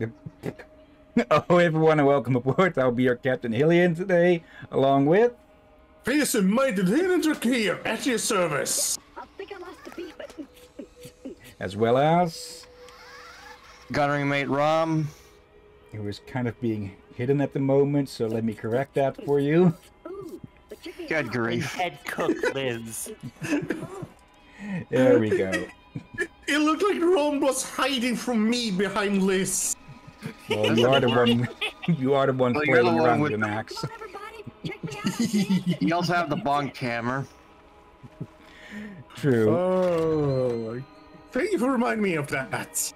oh, everyone, and welcome aboard. I'll be your Captain Hillyan today, along with. Fearless Minded Hinendrick here, at your service. I think I lost the beat, but as well as. Gunnery mate Rom. Who is kind of being hidden at the moment, so let me correct that for you. ooh, but check me Good grief. Head cook Liz. There we go. It looked like Rome was hiding from me behind Liz. Well, you are the one. You are the one Well, you're the playing around with with an axe. Everybody, check me out. see? You also have the bonk hammer. True. Oh, thank you for reminding me of that.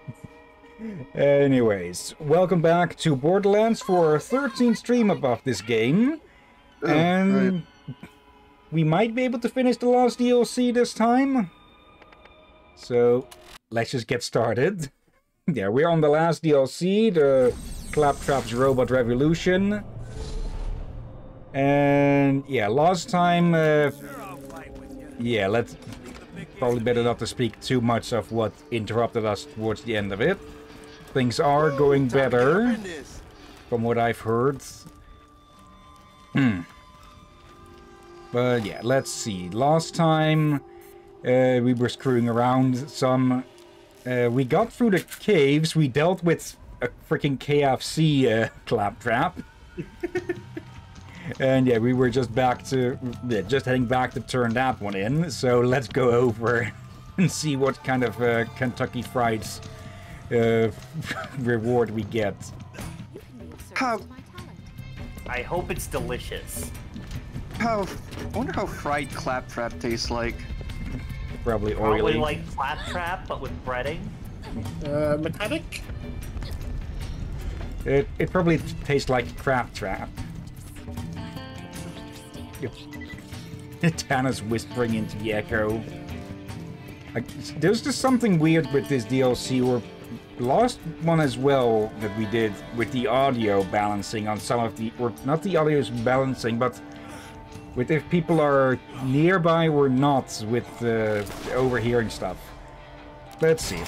Anyways, welcome back to Borderlands for our 13th stream about this game. and we might be able to finish the last DLC this time. So, let's just get started. yeah, we're on the last DLC, the Claptrap's Robot Revolution. And yeah, last time, uh, yeah, let's probably better not to speak too much of what interrupted us towards the end of it. Things are going better, from what I've heard. Hmm. But yeah, let's see. Last time uh, we were screwing around some. Uh, we got through the caves. We dealt with a freaking KFC uh, claptrap. and yeah, we were just back to yeah, just heading back to turn that one in. So let's go over and see what kind of uh, Kentucky Fried uh, reward we get. How, I hope it's delicious. how, I wonder how fried claptrap tastes like. Probably Probably oily. like claptrap, but with breading. Uh, mechanic? It, it probably tastes like crab trap. Tannis whispering into the echo. Like, there's just something weird with this DLC, or last one as well that we did with the audio balancing on some of the, or not the audio is balancing, but with if people are nearby or not with uh, overhearing stuff. Let's see.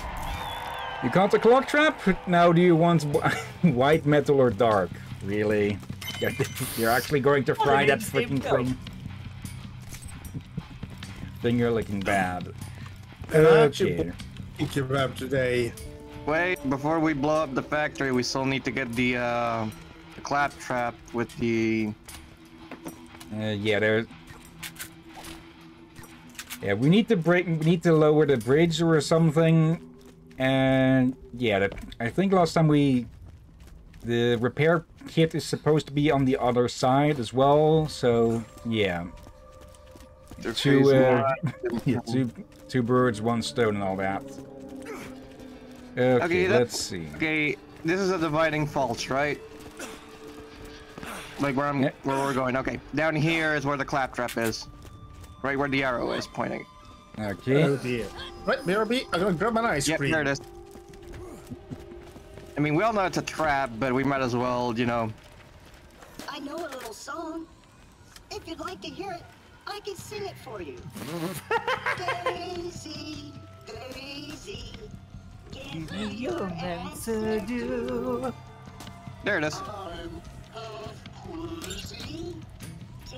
You got the clock trap? Now do you want wh- white metal or dark? Really? You're- You're actually going to fry that makes thing? then you're looking bad. And I actually Okay. bought kebab today. Wait, before we blow up the factory, we still need to get the, uh, the claptrap with the. Uh, yeah, there. Yeah, we need to break. We need to lower the bridge or something. And yeah, that, I think last time we, the repair kit is supposed to be on the other side as well. So yeah, two, uh, yeah, two, two birds, one stone, and all that. Okay, Okay, let's see. Okay, this is a dividing fault, right? Like where I'm, Yeah. where we're going. Okay, down here is where the claptrap is, right where the arrow is pointing. Okay. Oh dear. Right, BRB, I'm gonna grab an ice Yep, cream. there it is. I mean, we all know it's a trap, but we might as well, you know. I know a little song. If you'd like to hear it, I can sing it for you. Daisy, Daisy, give me your answer. do. There it is. I'm half crazy. To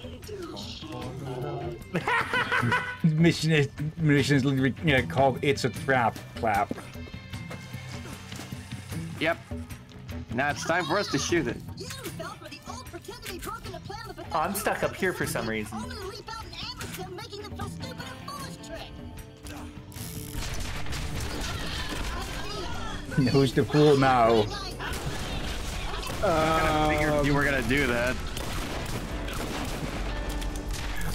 do Mission is mission is literally yeah, called "It's a Trap" clap. Yep. Now it's time for us to shoot it. You fell for the old pretend to be drunk in the plan of the Oh, I'm stuck up here for some reason. Only to leap out and ambush them, making them feel stupid and foolish trick. Who's the fool now? I kind of figured you were gonna do that.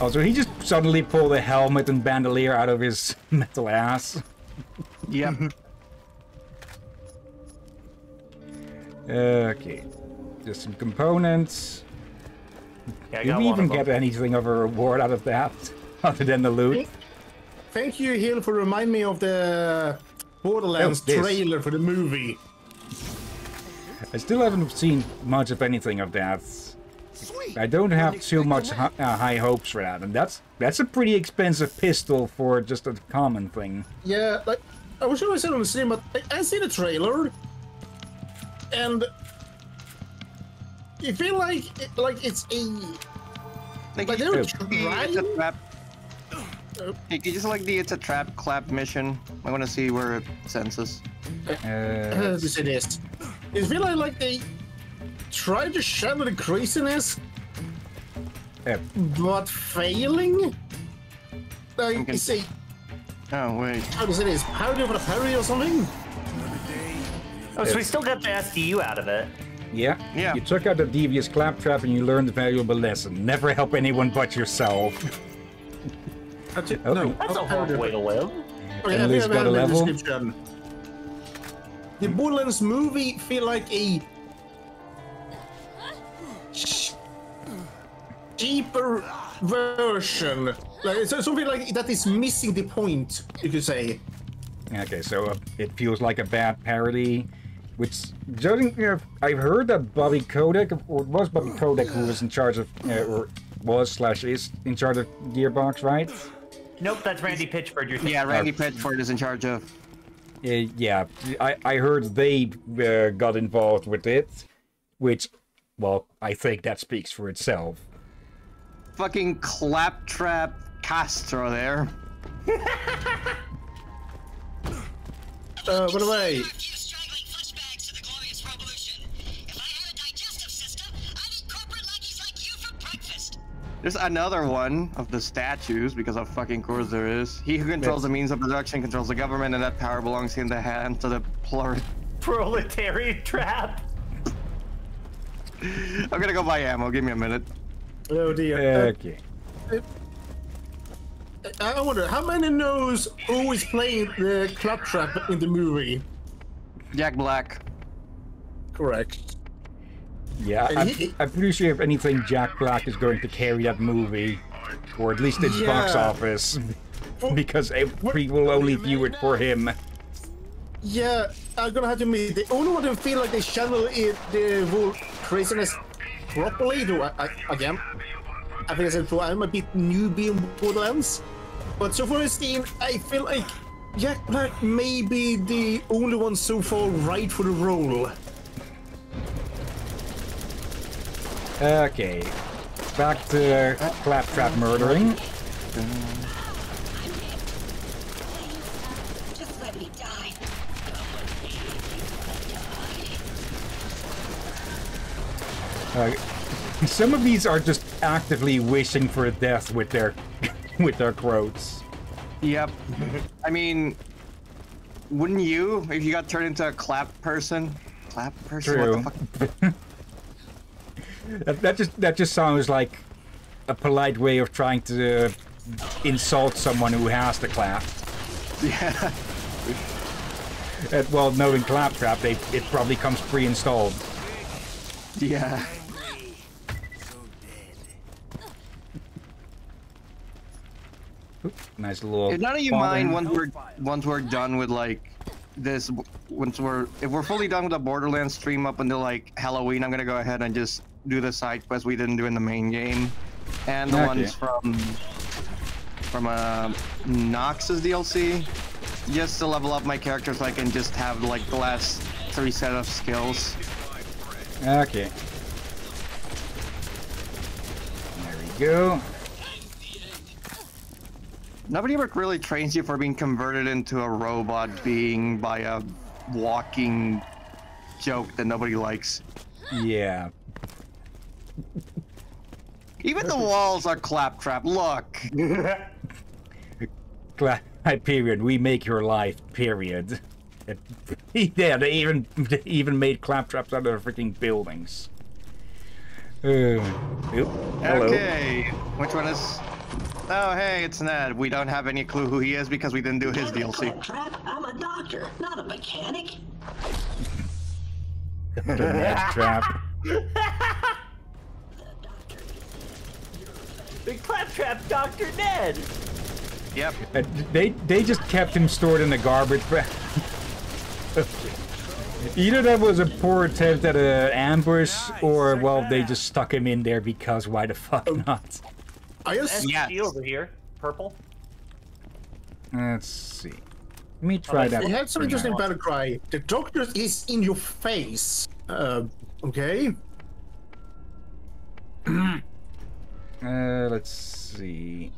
Oh, so he just suddenly pulled the helmet and bandolier out of his metal ass. Yep. Okay. Just some components. Yeah, Did we even get them. anything of a reward out of that? Other than the loot? Thank you, Hill, for reminding me of the Borderlands trailer for the movie. I still haven't seen much of anything of that. I don't have too much hi- uh, high hopes for that, and that's that's a pretty expensive pistol for just a common thing. Yeah, like I was sure I said on the stream, but I, I see the trailer, and you feel like like it's a Like, But they're just- it's a trying- trap. Oh. You you just like the it's a trap clap mission. I want to see where it sends us. how Uh, this. It feel like like they try to channel the craziness, uh, but failing. Like Okay. you say, Oh wait. how to say this? Parody for a parody or something? Oh, so we still got the SDU out of it. yeah. Yeah. You took out the devious claptrap and you learned a valuable lesson. Never help anyone but yourself. That's it. Okay. No, That's a I'll- I'll horrible way to live. Okay, At I least got a have it in the level? Description. The Borderlands movie feel like a ch- cheaper version. Like it's something like that is missing the point. If you could say. Okay, so uh, it feels like a bad parody, which judging, you know, I've heard that Bobby Kotick, or it was Bobby Kotick who was in charge of, uh, or was slash is in charge of Gearbox, right? Nope, that's Randy Pitchford. You're thinking. Yeah, Randy Pitchford is in charge of. Uh, yeah, I, I heard they uh, got involved with it, which, well, I think that speaks for itself. Fucking claptrap Castro there. Uh, by the way, There's another one of the statues, because of fucking course there is. He who controls the means of production controls the government, and that power belongs in the hands of the plur. Proletariat trap. I'm gonna go buy ammo. Give me a minute. oh dear. Okay. Uh, I wonder how many knows who is playing the club trap in the movie. Jack Black. Correct. Yeah, I'm, he- I'm pretty sure if anything, Jack Black is going to carry that movie, or at least its box office, because everybody will only view it for him. Yeah, I'm gonna have to admit, the only one who feel like they channel it, the whole craziness properly, though, I, I, again, I think I said before, I'm a bit newbie in Borderlands. But so far as seen, I feel like Jack Black may be the only one so far right for the role. Okay, back to claptrap murdering. Just let me die. Uh, some of these are just actively wishing for a death with their with their quotes. Yep. I mean, wouldn't you if you got turned into a clap person? Clap person? True. What the fuck? That, that just that just sounds like a polite way of trying to uh, insult someone who has the clap. Yeah. Uh, well, knowing claptrap, they it probably comes pre-installed. Yeah. Nice little. If none of you mind once we're once we're done with like this, once we're if we're fully done with the Borderlands stream up until like Halloween, I'm gonna go ahead and just do the side quests we didn't do in the main game, and the Okay. ones from from uh, Nox's DLC, just to level up my character so I can just have like the last three set of skills. Okay. There we go. Nobody ever really trains you for being converted into a robot being by a walking joke that nobody likes. Yeah. Even the walls are claptrap. Look. Cla- Hyperion, we make your life. Period. Yeah, they even they even made claptraps out of the freaking buildings. Uh, oop, hello. Okay. Which one is? Oh, hey, it's Ned. We don't have any clue who he is because we didn't do his DLC. Trap, I'm a doctor, not a mechanic. The Ned trap. Big claptrap, Dr. Ned. Yep. Uh, they they just kept him stored in the garbage. bag. Either that was a poor attempt at an ambush, or well, they just stuck him in there because why the fuck not? I just Yeah. Over here. Purple. Let's see. Let me try that. We had some interesting now. battle cry. The doctor is in your face. Uh, okay. Uh, let's see.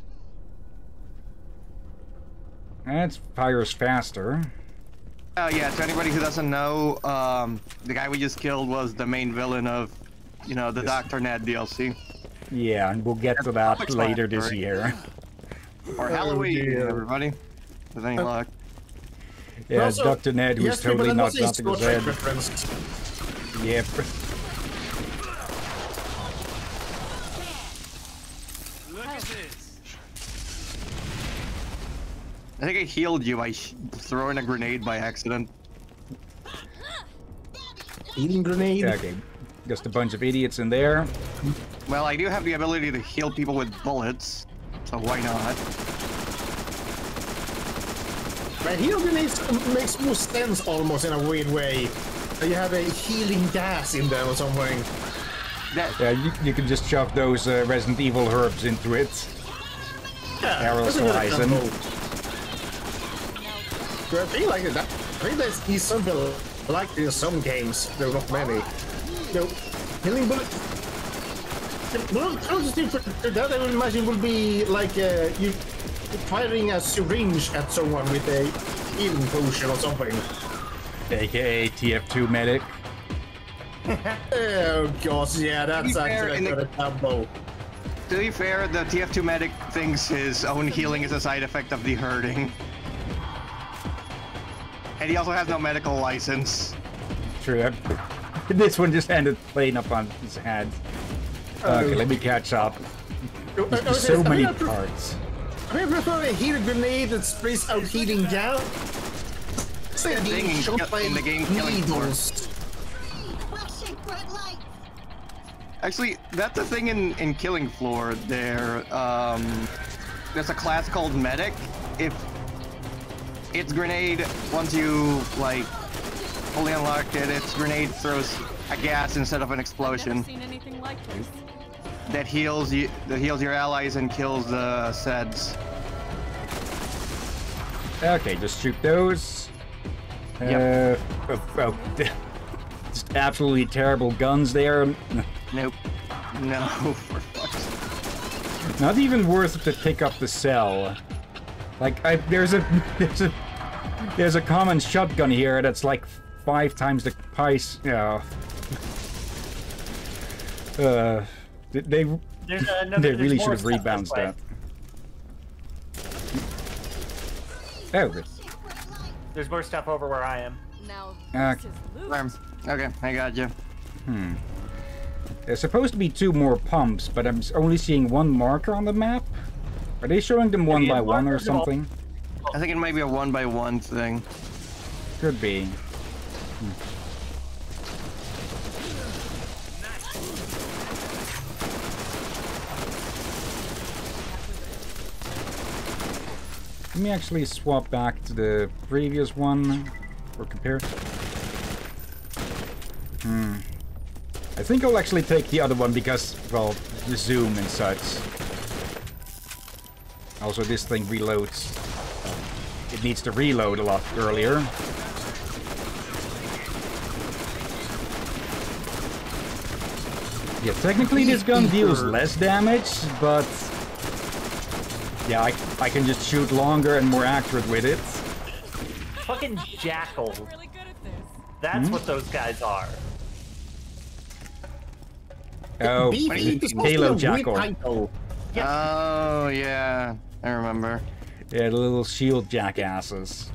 That fires faster. Oh yeah, to anybody who doesn't know, um, the guy we just killed was the main villain of, you know, the Doctor Ned DLC. Yeah, and we'll get to that later this library. year. Or Oh, Halloween, dear. everybody. With any luck. Yeah, Also, Dr. Ned, who's yes, totally but not that was a nothing Star his head. Yep. I think I healed you by throwing a grenade by accident. Healing grenade. Okay, just a bunch of idiots in there. Well, I do have the ability to heal people with bullets, so why not? But healing grenades makes more sense almost in a weird way. You have a healing gas in there or something. That, Yeah, you, you can just shove those uh, Resident Evil herbs into it. Yeah, Arrow that's I feel like that? I think there's is something like in some games, though not many. No, healing bullet. The bullet closest thing to that I would imagine would be like uh, you firing a syringe at someone with a healing potion or something. AKA TF2 medic. Oh gosh, yeah, that's actually a the- good example. to be fair, the TF2 medic thinks his own healing is a side effect of the hurting. And he also has no medical license. True. that- This one just ended playing up on his head. Okay, let me catch up. Uh, uh, There's so I many mean, I pre- parts. I mean, I prefer a healing grenade that sprays out heating gas. Instead of thing being in shot by in the game Killing Floor. needles. Flashing bright lights. Actually, that's the thing in, in Killing Floor. There, um, there's a class called Medic. If its grenade, once you like fully unlock it, its grenade throws a gas instead of an Never explosion seen anything like this. that heals you, that heals your allies and kills the Zeds. Okay, just shoot those. Yep. Uh, oh, oh, just absolutely terrible guns there. Nope. No. For fuck's. Not even worth it to pick up the cell. Like, I, there's a there's a there's a common shotgun here that's like five times the price. Yeah. Uh, they they, another, they really should have stuff this rebalanced that. Oh. There's more stuff over where I am. Now Uh, is. Okay, I got you. Hmm. There's supposed to be two more pumps, but I'm only seeing one marker on the map. Are they showing them one by one or marker, no. something? I think it might be a one by one thing. Could be. Let me actually swap back to the previous one or compare. Hmm. I think I'll actually take the other one because, well, the zoom and such. Also, this thing reloads. It needs to reload a lot earlier. Yeah, technically this gun deals less damage, but... Yeah, I, I can just shoot longer and more accurate with it. Fucking jackal. Really good at this. That's hmm? what those guys are. Oh, Beefy is supposed to be a Halo Jackal. title. Oh yeah, I remember. Yeah, the little shield jackasses.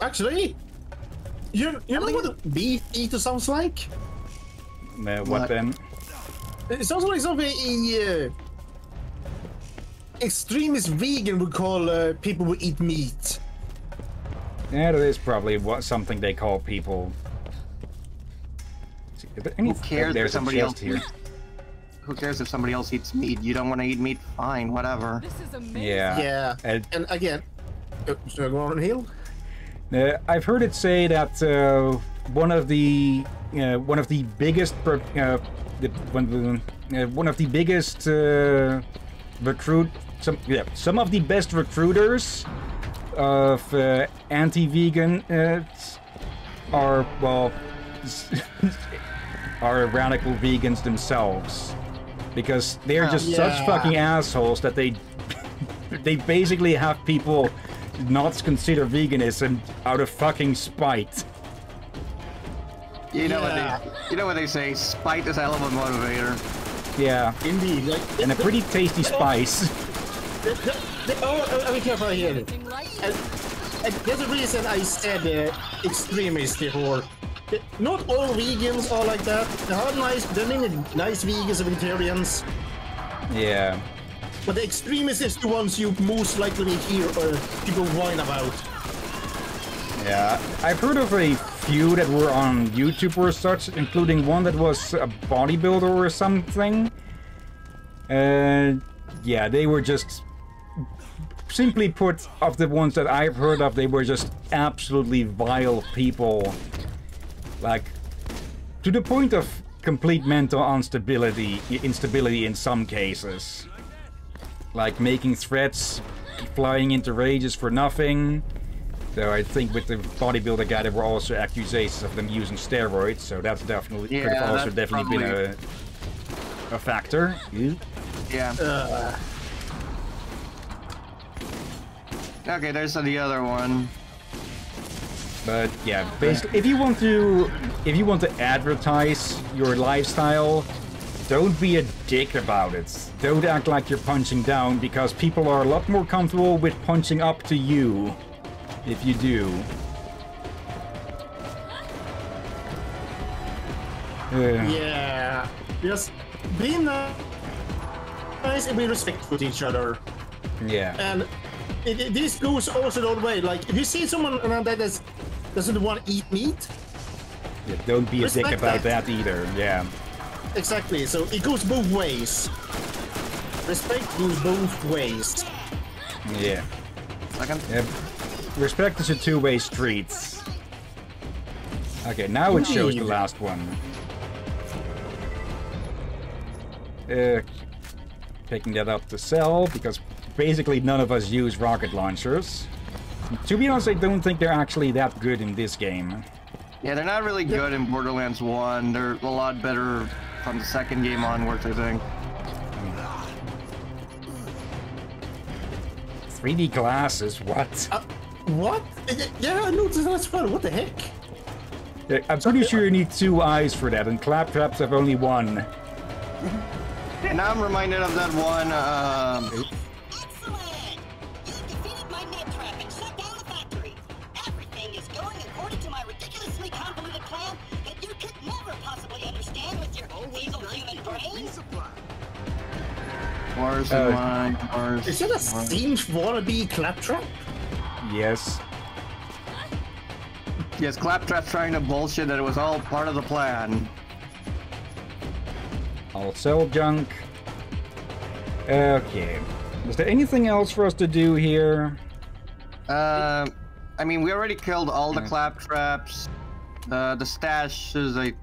Actually, you, you know what a beef eater sounds like? Uh, what, What? then? It sounds like something a uh, extremist vegan would call uh, people who eat meat. Yeah, that is probably what something they call people. See, is there any- Who cares there's if somebody a else here. Eats? Who cares if somebody else eats meat? You don't want to eat meat? Fine, whatever. This is amazing. Yeah. Yeah, Uh, and again, uh, should I go on hill? Uh, I've heard it say that uh, one of the uh, one of the biggest pro- uh, the, one, uh, one of the biggest uh, recruit some yeah some of the best recruiters of uh, anti-vegan uh, are well are radical vegans themselves because they're Oh, just yeah. such fucking assholes that they they basically have people not consider veganism out of fucking spite. You know Yeah. what they you know what they say, spite is a hell of a motivator. Yeah, Indeed. Like, and a pretty tasty spice. the, the, the, oh, I mean, careful here. And, and there's a reason I said uh, extremist before. Uh, Not all vegans are like that. There are nice, there are nice vegans and vegetarians, Yeah. but the extremists is the ones you most likely hear uh, people whine about. Yeah, I've heard of a few that were on YouTube or such, including one that was a bodybuilder or something. Uh, yeah, they were just simply put, of the ones that I've heard of, they were just absolutely vile people. Like, to the point of complete mental instability, instability in some cases. Like making threats, flying into rages for nothing. Though I think with the bodybuilder guy, there were also accusations of them using steroids, so that's definitely could have also that's definitely been a a factor. Yeah. Uh, Okay, there's the other one. But yeah, basically, if you want to, if you want to advertise your lifestyle, don't be a dick about it. Don't act like you're punching down because people are a lot more comfortable with punching up to you. If you do. Uh, yeah. Just be nice and be respectful to each other. yeah. And it, it- this goes also the other way. Like, if you see someone around that that's, doesn't want to eat meat, Yeah, don't be a dick about that. that either. Yeah. exactly. So it goes both ways. Respect goes both ways. Yeah. Second. Yep. Respect is a two-way street. Okay, now it shows the last one. Uh, picking that up to sell, because basically none of us use rocket launchers. To be honest, I don't think they're actually that good in this game. Yeah, they're not really good in Borderlands 1. They're a lot better from the second game onwards, I think. 3D glasses, what? Uh, what? Yeah, I noticed that as well. What the heck? Uh, I'm pretty sure you need two eyes for that, and claptraps have only one. And now I'm reminded of that one, um, Mars Uh, and mine, Mars. Is that a Mars. steamed wannabe claptrap? Yes. Yes, Claptrap's trying to bullshit that it was all part of the plan. I'll sell junk. Okay. Is there anything else for us to do here? Uh, I mean, we already killed all the Claptraps. Uh, the stash is like,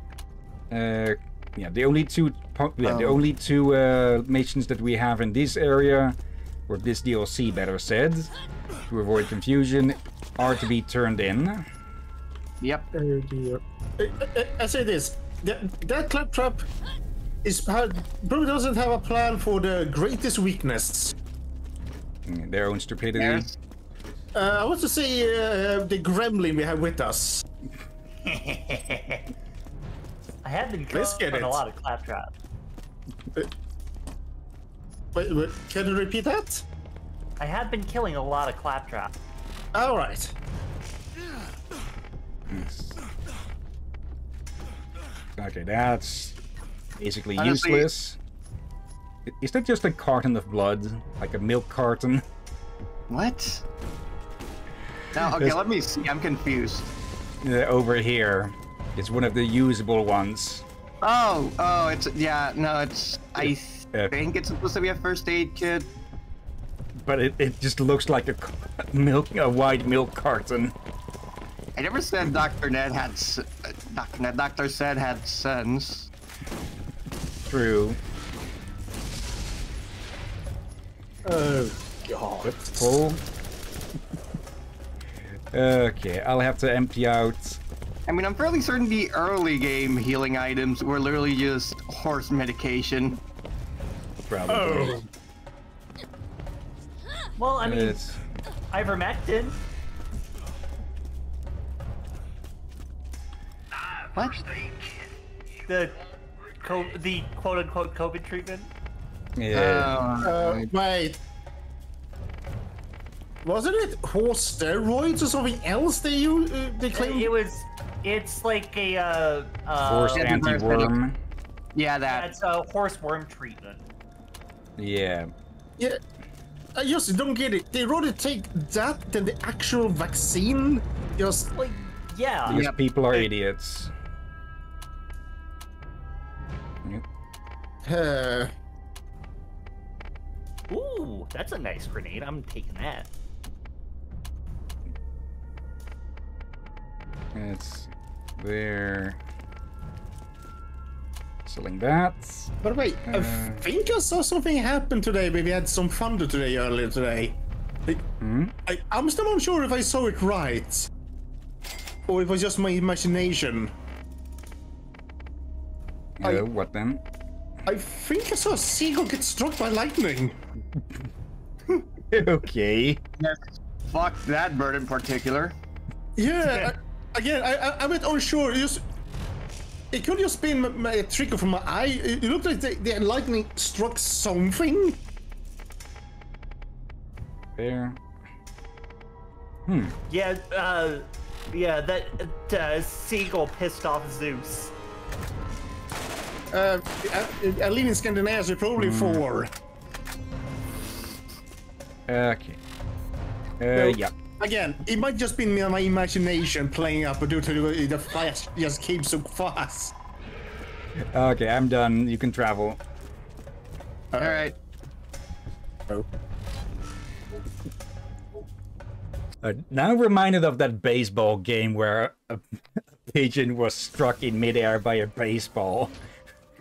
Uh, yeah, the only two, po- yeah, the Oh. only two uh, missions that we have in this area, or this DLC, better said, to avoid confusion, are to be turned in. yep. Oh dear. I, I, I say this. That, that claptrap is ha- probably doesn't have a plan for the greatest weakness. Mm, Their own stupidity. Yes. Uh, I want to say uh, the gremlin we have with us. I have been Let's killing get a it. lot of claptrap. Wait, wait, can you repeat that? I have been killing a lot of claptrap. All right. Okay, that's basically Honestly- useless. Is that just a carton of blood? Like a milk carton? What? Now, okay, There's- let me see. I'm confused. Uh, over here. It's one of the usable ones. Oh, oh, it's yeah. No, it's. I think it's supposed to be a first aid kit. But it, it just looks like a milk, a white milk carton. I never said Doctor Ned had. uh, Doctor Ned, Doctor said had sense. True. Oh God. It's Full. Okay, I'll have to empty out. I mean, I'm fairly certain the early game healing items were literally just horse medication. Probably. Oh. Well, I mean, It's- ivermectin. What? The, co- the quote unquote COVID treatment. yeah. Uh, wait. Wasn't it horse steroids or something else they you uh, they claim? It was. It's like a. Uh, uh, Force yeah, anti-worm. Yeah, that. That's a horse worm treatment. Yeah. Yeah. I just don't get it. They rather take that than the actual vaccine. Just like Yeah. These Yep. people are idiots. Yep. uh, Ooh, that's a nice grenade. I'm taking that. It's there. Selling that. But wait, I Uh. think I saw something happen today. Maybe we had some thunder today earlier today. I, Hmm? I, I'm still not sure if I saw it right, or if it was just my imagination. I- Oh, what then? I think I saw a seagull get struck by lightning. okay. Yes. Fuck that bird in particular. Yeah. I, again, I, I, I'm a bit unsure. It, just, it could just been my, my, a trick from my eye. It, it looked like the, the lightning struck something. There. Hmm. Yeah, uh, yeah, that uh, seagull pissed off Zeus. Uh, I, I live in Scandinavia, so probably four. Okay. Uh, No. yeah. Again, it might just be my, my imagination playing up due to the, the flash just came so fast. Okay, I'm done. You can travel. All right. Oh. Uh, now reminded of that baseball game where a pigeon was struck in midair by a baseball.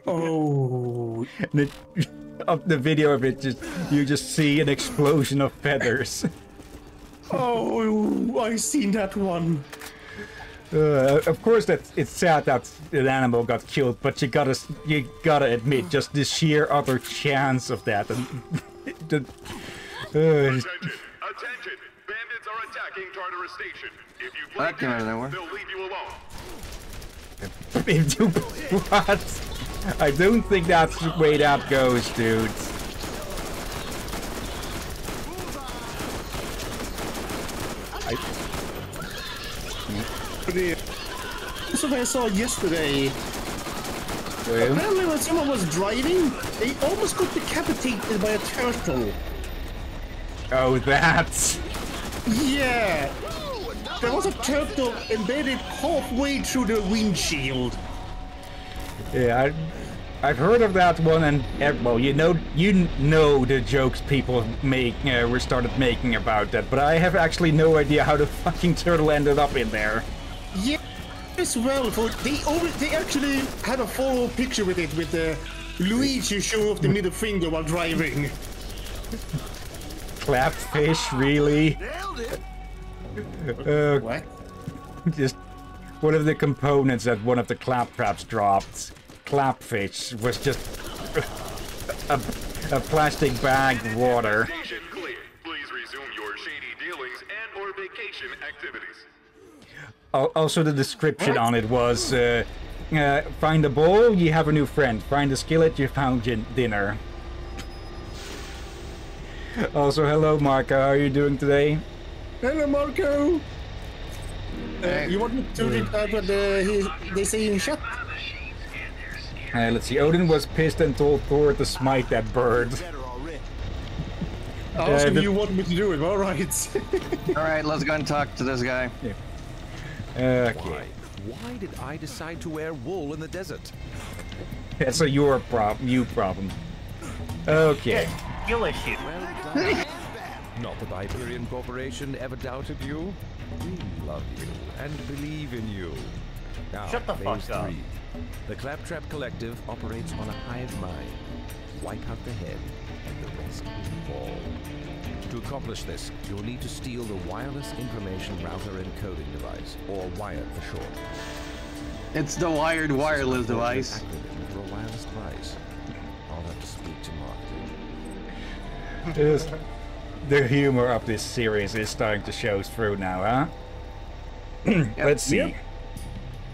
Oh, And it, of the video of it, just you just see an explosion of feathers. oh, I seen that one. Uh, of course, that it's sad that an animal got killed, but you gotta you gotta admit just the sheer utter chance of that. And the, uh, Attention! Attention! Bandits are attacking Tartarus Station. If you play That came out of nowhere. they'll leave you alone. if you what? I don't think that's the way that goes, dude. Something I saw yesterday. Apparently, when someone was driving, they almost got decapitated by a turtle. oh, that! Yeah. There was a turtle embedded halfway through the windshield. yeah. I, I've heard of that one, and eh, well, you know, you know the jokes people make uh, started making about that, but I have actually no idea how the fucking turtle ended up in there. Yeah, as well. For they over, they actually had a photo picture with it with the Luigi showing off the middle finger while driving. Clapfish, really? Uh, What? just one of the components that one of the claptraps dropped. Clapfish was just a, a plastic bag of water. Station clear. Please resume your shady dealings and or vacation activities. Al- Also, the description on it was: uh, uh, find a bowl, you have a new friend. Find a skillet, you found gin- dinner. Also, hello, Marco. How are you doing today? Hello, Marco. Uh, you want me to read out what the, he, they say in chat? Uh, let's see. Odin was pissed and told Thor to smite that bird. I asked Uh, him the- you want me to do it. All right. All right, let's go and talk to this guy. Okay. Why did I decide to wear wool in the desert? That's a your problem. You problem. Okay. Skill issue. Well done. Not that Hyperion Corporation ever doubted you. We love you and believe in you. Now, Shut the phase fuck up. The Claptrap Collective operates on a hive mind. Wipe out the head, and the rest is ball. To accomplish this, you'll need to steal the Wireless Information Router Encoding Device, or WIRE for short. It's the wired wireless device. Acronym for a wireless device. I'll have to speak to Mark. It is- the humor of this series is starting to show through now, huh? Let's see. Yep.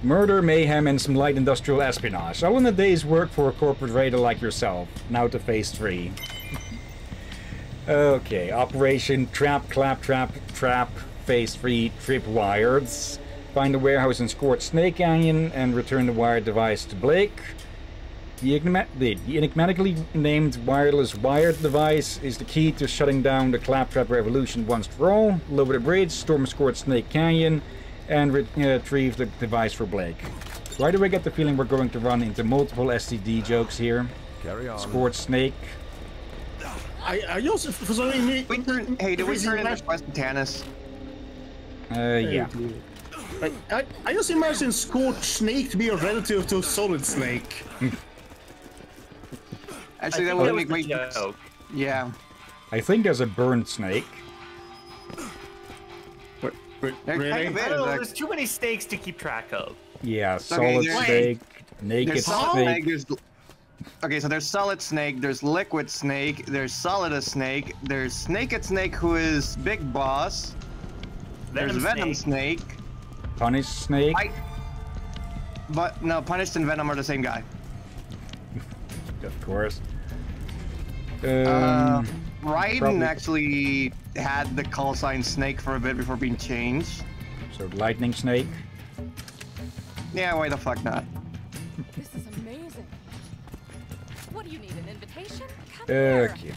Murder, mayhem, and some light industrial espionage. All in a day's work for a corporate raider like yourself. Now to phase three. Okay, Operation Trap, Clap, Trap, Trap, Phase 3, Tripwires. Find the warehouse in Squirt Snake Canyon and return the wired device to Blake. The, the, the enigmatically named wireless wired device is the key to shutting down the Claptrap revolution once for all. Lower the bridge, storm Squirt Snake Canyon, and re- uh, retrieve the device for Blake. Why do I get the feeling we're going to run into multiple STD jokes here? Carry on. Squirt Snake. I, I also, for some reason, We turn, hey, did we turn into Flash- Quest Tannis? Uh, yeah. I, I, I just imagine Scorch Snake to be a relative to Solid Snake. Actually, that would that make was great. the joke. Yeah. I think there's a burned snake. Wait, wait, really? kind of I is. don't know, like- there's too many snakes to keep track of. Yeah, solid there's- snake, naked There's solid snake. snake. There's okay, so there's solid snake. There's liquid snake. There's solid snake. There's naked snake, who is big boss. Venom there's venom snake. snake. Punish snake. I, but no, punished and venom are the same guy. Of course. Um, Uh, Raiden probably- actually had the call sign snake for a bit before being changed. so lightning snake. Yeah, why the fuck not? you need? An invitation? Come here. Okay.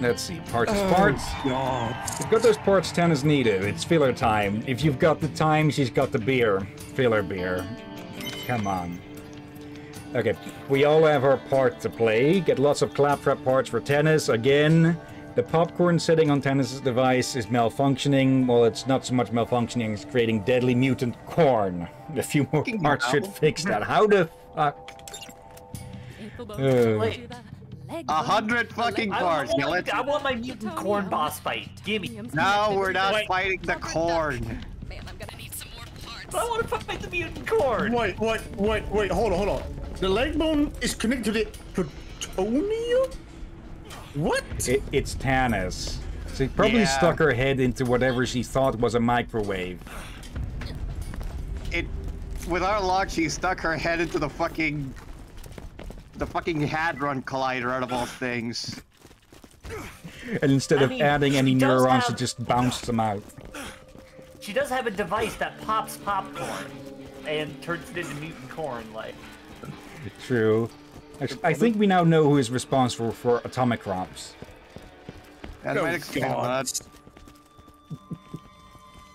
Let's see. Parts is parts. You've got those parts 10 is needed. It's filler time. If you've got the time, she's got the beer. Filler beer. Come on. Okay, we all have our part to play. Get lots of claptrap parts for Tannis. Again, the popcorn sitting on Tannis's device is malfunctioning. Well, it's not so much malfunctioning, it's creating deadly mutant corn. A few more parts should fix that. How the fuck? A hundred fucking bones. I want, Yeah, let's- I want my mutant corn boss fight. Gimme. No, we're not Wait. fighting the corn. Man, I'm gonna need some more parts. I want to fight the mutant corn. Wait, wait, wait, wait, hold on, hold on. The leg bone is connected to the plutonium? What? It, it's Tannis. She probably Yeah. stuck her head into whatever she thought was a microwave. It, with our luck, she stuck her head into the fucking, the fucking hadron collider out of all things. And instead I of mean, adding any she does neurons, she have- just bounced them out. She does have a device that pops popcorn and turns it into mutant corn. Like, True. Actually, I think we now know who is responsible for atomic ROMs. That might explain a lot.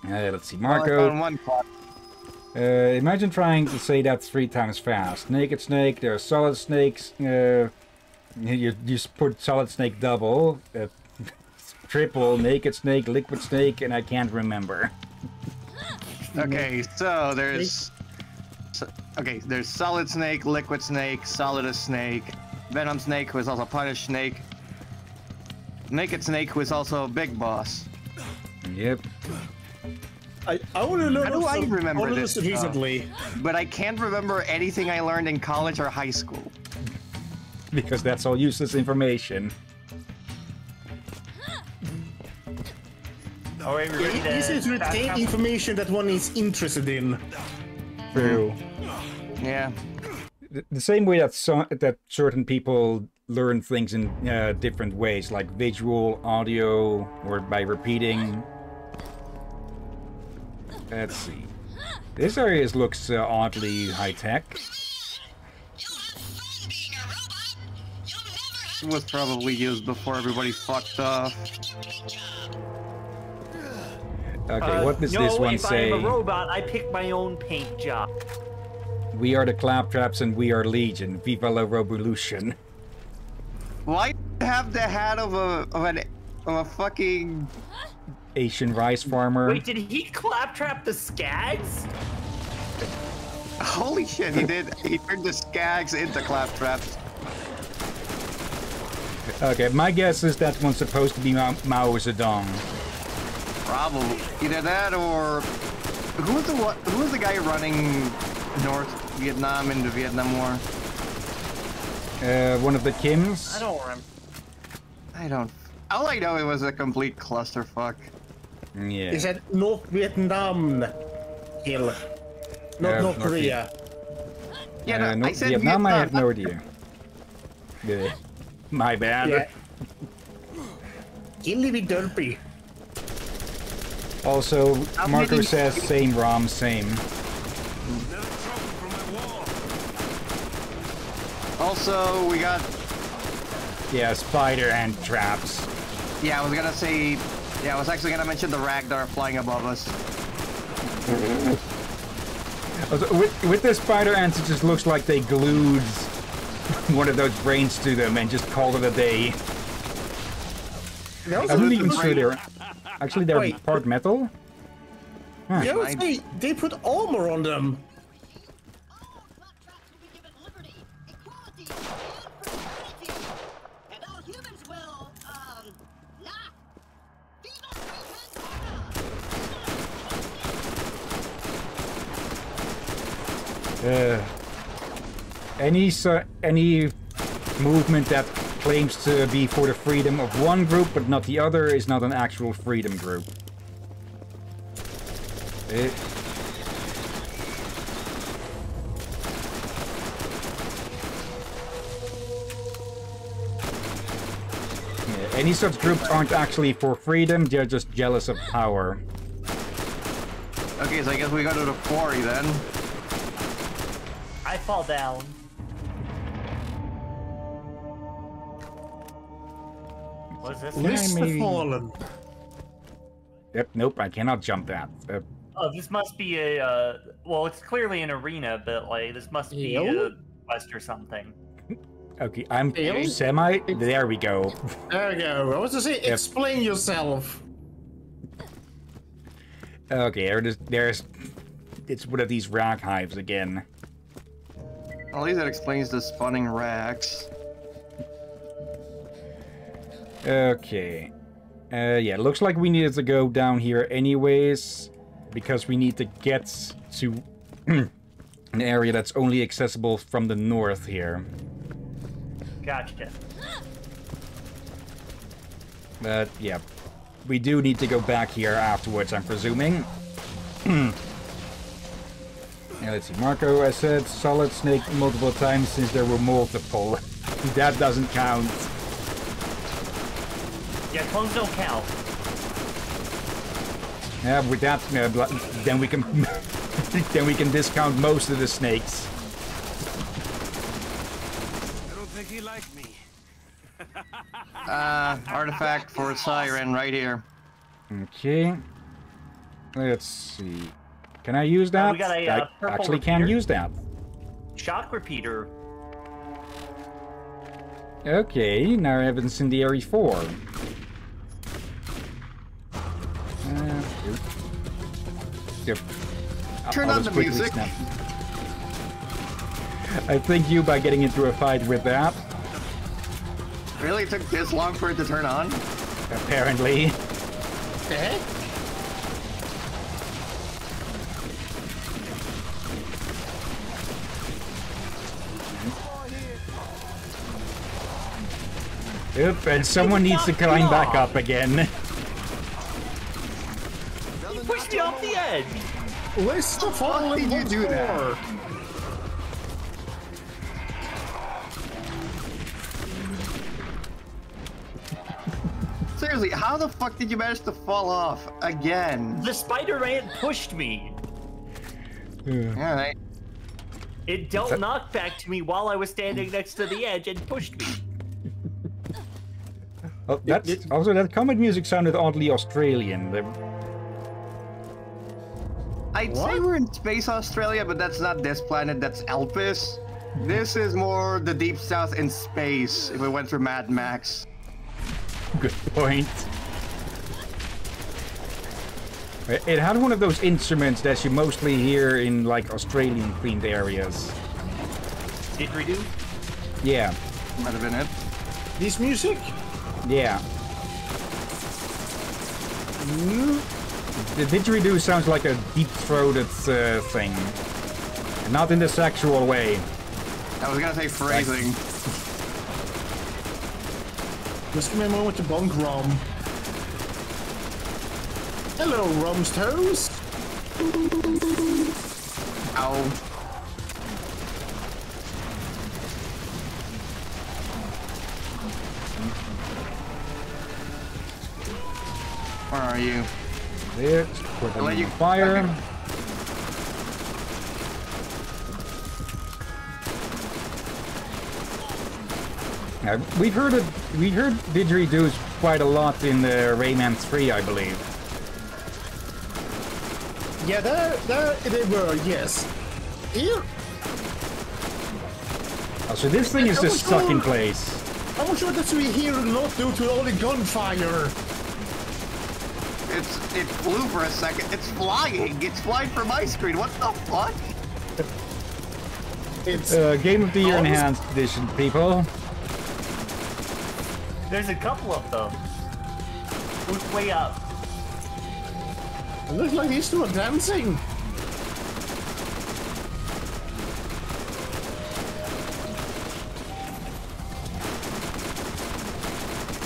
Uh, let's see, Well, I Marco. found one clock. Uh, imagine trying to say that three times fast. Naked snake. There are solid snakes. Uh, you you just put solid snake double, uh, triple, naked snake, liquid snake, and I can't remember. Okay, so there's. So, okay, there's solid snake, liquid snake, solidus snake, venom snake, who is also punish snake, naked snake, who is also big boss. Yep. I, I want to learn How do I remember honest this? recently. But I can't remember anything I learned in college or high school. Because that's all useless information. are we ready It to? is easy to retain information that one is interested in. True. Yeah. The- The same way that so, that certain people learn things in uh, different ways, like visual, audio, or by repeating. Let's see. This area looks uh, oddly high tech. It was probably used before everybody fucked off. Okay, Uh, what does no, this one if say? I am a robot, I pick my own paint job. We are the Claptraps and we are Legion. Viva la Revolution. Why have the hat of a of an of a fucking Asian rice farmer. Wait, did he claptrap the Skags? Holy shit, he did. He turned the skags into claptraps. Okay, my guess is that one's supposed to be Mao, Mao Zedong. Probably either that or who's the what? Who's the guy running North Vietnam in the Vietnam War? Uh, one of the Kims. I don't remember. I don't. All I know it was a complete clusterfuck. Yeah. He said North Vietnam kill. Not Yeah, North North Korea. Yeah, Uh, no, no, I said Vietnam, I have Vietnam. no idea. Yeah. My bad. Yeah. Kill me derpy. Also, I'm Marco hitting- says same ROM, same. Also, we got. Yeah, spider and traps. Yeah, I was gonna say. Yeah, I was actually gonna mention the Ragnar flying above us. With, with the spider ants, it just looks like they glued one of those brains to them and just called it a day. I'm not even sure bit- they're actually they're Wait. part metal. Yeah, I would say they put armor on them. All claptraps will be given liberty, equality, and fraternity. And all humans will, um, not. Viva Freeman Uh, any so, any movement that claims to be for the freedom of one group but not the other is not an actual freedom group. Eh, yeah, any such groups aren't actually for freedom, they're just jealous of power. Okay, so I guess we go to the quarry then. I fall down. What's this? List the maybe- fallen. Yep, nope, I cannot jump that. Uh, Oh, this must be a. Uh, well, it's clearly an arena, but like this must be a quest or something. okay, I'm Fail? semi. There we go. There we go. I was to say, explain yourself. Okay, there's, there's it's one of these Rakk hives again. At least that explains the spawning Rakks. Okay. Uh, yeah, looks like we needed to go down here anyways, because we need to get to an area that's only accessible from the north here. Gotcha. But yeah, we do need to go back here afterwards, I'm presuming. yeah, let's see. Marco, I said solid snake multiple times since there were multiple. that doesn't count. Yeah, clones don't count. Yeah, with that, uh, then we can then we can discount most of the snakes. I don't think he liked me. Uh, artifact for Siren right here. Okay. Let's see. Can I use that? we got a, uh, I purple actually can use that. Shock repeater. Okay, now I have incendiary four. Uh, oop. Yep. I'll- Turn I'll on the music. snap. I thank you by getting into a fight with that. Really took this long for it to turn on? Apparently. The heck? Yep, and someone needs to climb back up again. You pushed me off the edge. List the fallen did you do that? Seriously, how the fuck did you manage to fall off again? The spider ant pushed me. Alright. It dealt knockback to me while I was standing next to the edge and pushed me. Oh, that's also that comet music sounded oddly Australian. The- I'd say we're in space Australia, but that's not this planet, that's Elpis. This is more the deep south in space if we went through Mad Max. Good point. It it had one of those instruments that you mostly hear in like Australian themed areas. Didgeridoo? Yeah, Might have been it. This music? Yeah. The didgeridoo sounds like a deep-throated uh, thing. Not in the sexual way. I was gonna say phrasing. Just give me a moment to bonk Rom. Hello, Rom's toes. Ow. Are you? There, put them Let you- fire. Uh, we've heard it. We heard didgeridoos quite a lot in the Rayman 3, I believe. Yeah, there, there they were, yes. Here, Oh, so this thing is I just was stuck in place. I'm sure that we hear not due to all the gunfire. It's it flew for a second. It's flying. It's flying from my screen. What the fuck? It's Uh, Game of the Year Enhanced Edition, people. There's a couple of them. Look way up. it looks like these two are dancing.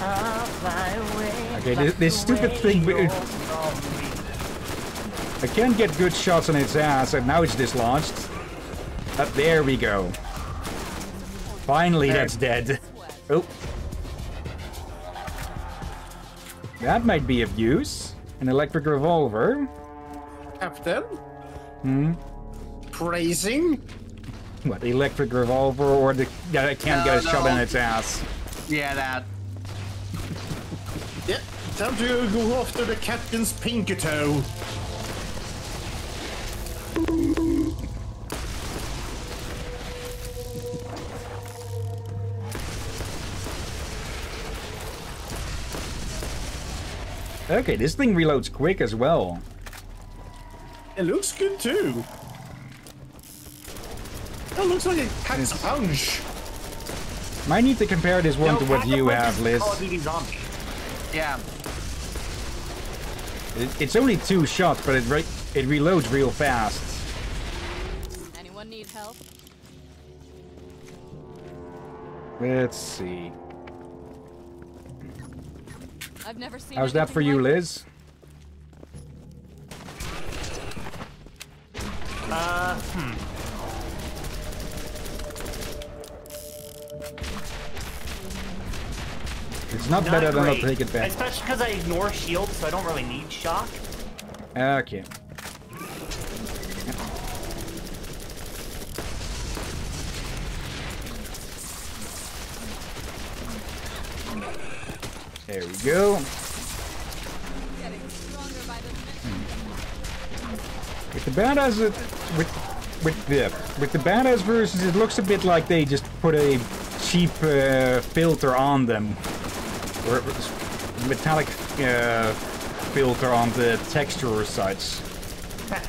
I'll fly away. Okay, this- this stupid way thing, but you're it- from me. I can't get good shots on its ass, and now it's dislodged. Uh, there we go. Finally, that's dead. Oh. That might be of use. An electric revolver. Captain? Hmm? Praising? What, the electric revolver or the... Yeah, I can't get a No, shot no. in its ass. Yeah, that. Yeah, time to go after the captain's pinky toe. Okay, this thing reloads quick as well. It looks good too. It looks like it packs a punch. Might need to compare this one No, to what you have, Liz. Call of Duty Zombie. Yeah. It- It's only two shots, but it re it reloads real fast. Anyone need help? Let's see. I've never seen. How's that for you, like Liz? Uh, hmm. It's not, Not better than not great. take it back. Especially because I ignore shield, so I don't really need shock. Okay. There we go. Getting stronger by the minute. With the badass, with with the with the badass versions, it looks a bit like they just put a cheap uh, filter on them, or metallic uh, filter on the texture or such.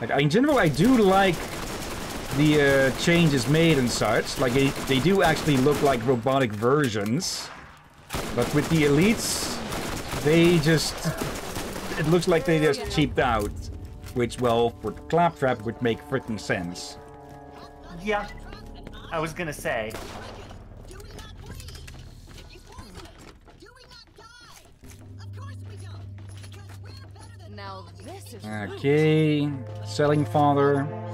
Like, in general, I do like the uh, changes made and such. Like they, they do actually look like robotic versions, but with the elites, they just it looks like they just cheaped out. Which, well, for Claptrap would make freaking sense. Yeah. I was gonna say. Okay, selling not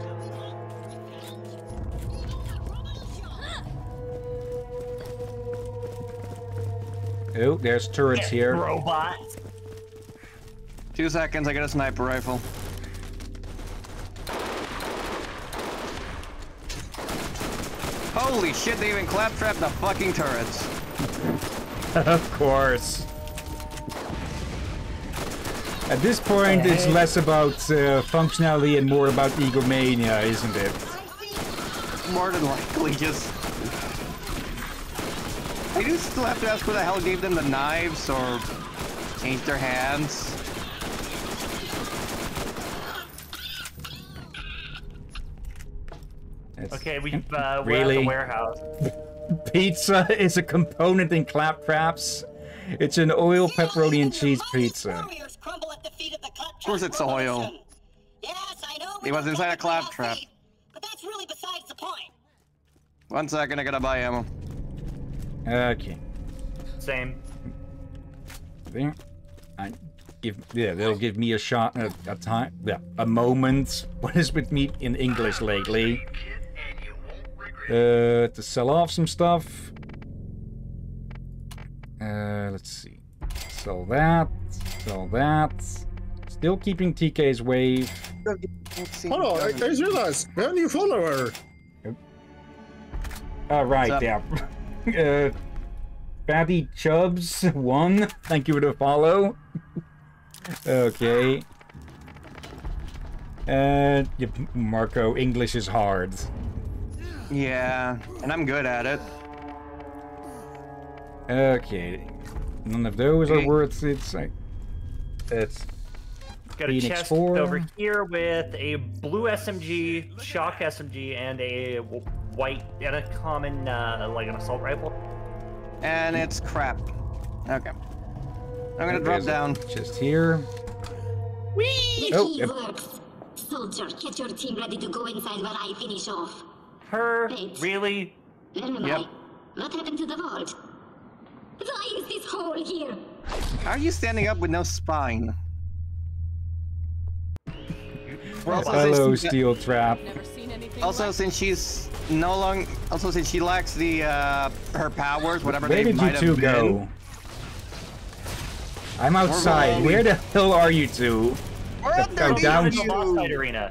Oh, there's turrets here. Robot. Two seconds. I get a sniper rifle. Holy shit! They even claptrap the fucking turrets. of course. At this point, it's less about uh, functionality and more about egomania, isn't it? More than likely, just. I do still have to ask who the hell gave them the knives, or Change their hands. It's- Okay, we uh, we're at Really? the warehouse. Pizza is a component in claptraps. It's an oil, pepperoni, and cheese pizza. Warriors crumble at the feet of course it's oil. revolution. Yes, I know. we It was inside a claptrap. But that's really besides the point. One second, I gotta buy ammo. Okay. Same. There. I give yeah, they'll give me a shot at a time yeah, a moment. What is with me in English lately? Uh to sell off some stuff. Uh let's see. Sell that. Sell that. Still keeping TK's wave. Hold on, I, I just realized we have a new follower. All right, What's yeah. uh, Fatty Chubbs one. Thank you for the follow. okay. Uh, yep, Marco, English is hard. Yeah, and I'm good at it. Okay. None of those are Okay. worth it. It's, it's Got a Phoenix chest 4. over here with a blue SMG, shock SMG, and a w- white and a common uh, like an assault rifle. And it's crap. Okay. I'm gonna drop down. Just here. The Oh, yep. works. Soldier, get your team ready to go inside while I finish off. Her Wait. really? Where am Yep. I? What happened to the vault? Why is this hole here? How are you standing up with no spine? Also, Hello, Steele Trap. Never seen anything also like since she's no long, also since she lacks the uh her powers, whatever Where they did you two have been. go? I'm outside. going- Where the hell are you two? We're Go underneath down. The boss you. fight arena.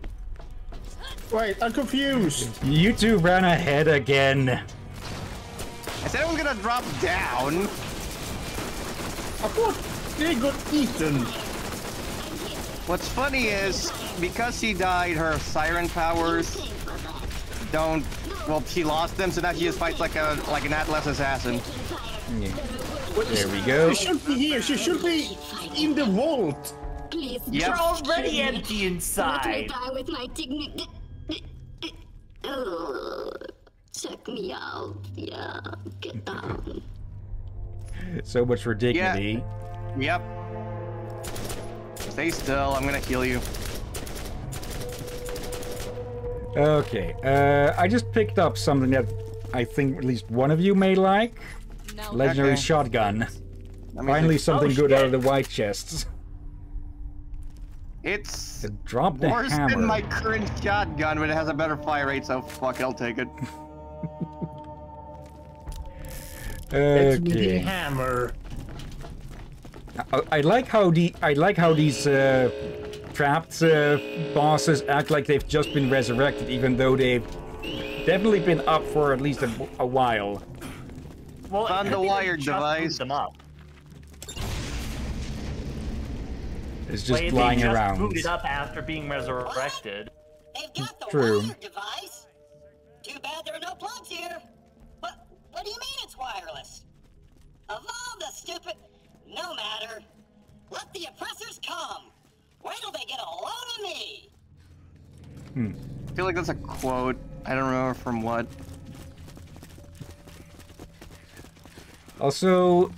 Wait, I'm confused. You two ran ahead again. I said I was gonna drop down. I thought they got eaten. What's funny is because she died, her siren powers don't. Well, she lost them, so now she just fights like a like an Atlas assassin. Yeah. There we go. She should be here. She should be in the vault. Please, Yep. You're already empty let me inside. with my dignity. Oh, check me out. Yeah, get down. So much for dignity. Yep. Stay still. I'm gonna heal you. Okay. Uh, I just picked up something that I think at least one of you may like. Now Legendary Okay. shotgun. Finally, see. something Oh, good out of the white chests. It's The drop the worse hammer. than my current shotgun, but it has a better fire rate, so fuck it, I'll take it. It's the Okay. hammer. I, I like how the I like how these uh, trapped uh, bosses act like they've just been resurrected, even though they've definitely been up for at least a, a while. Well, Found it the could wired device. Them up. It's just Like, lying they just around. booted up after being resurrected. They've got the True. wired device. Too bad there are no plugs here. What? What do you mean it's wireless? Evolve the stupid. No matter. Let the oppressors come. Wait till they get a load of me. Hmm. I feel like that's a quote. I don't remember from what. Also,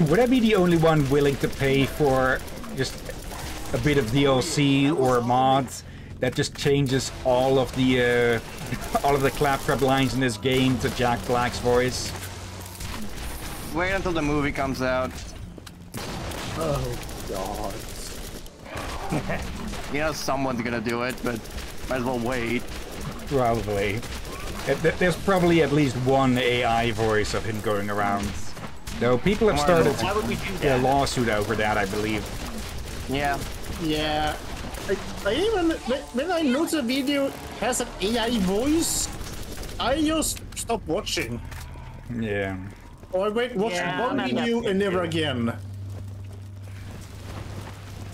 would I be the only one willing to pay for just a bit of DLC or mods that just changes all of the uh, all of the claptrap lines in this game to Jack Black's voice? Wait until the movie comes out. Oh god. You know someone's gonna do it, but might as well wait. Probably. There's probably at least one AI voice of him going around. Though people have started Why would we do a lawsuit over that, I believe. Yeah. Yeah. I, I even when- when I notice a video has an AI voice, I just stop watching. Yeah. Or I wait, watch Yeah, one I'm that video point and never too. again.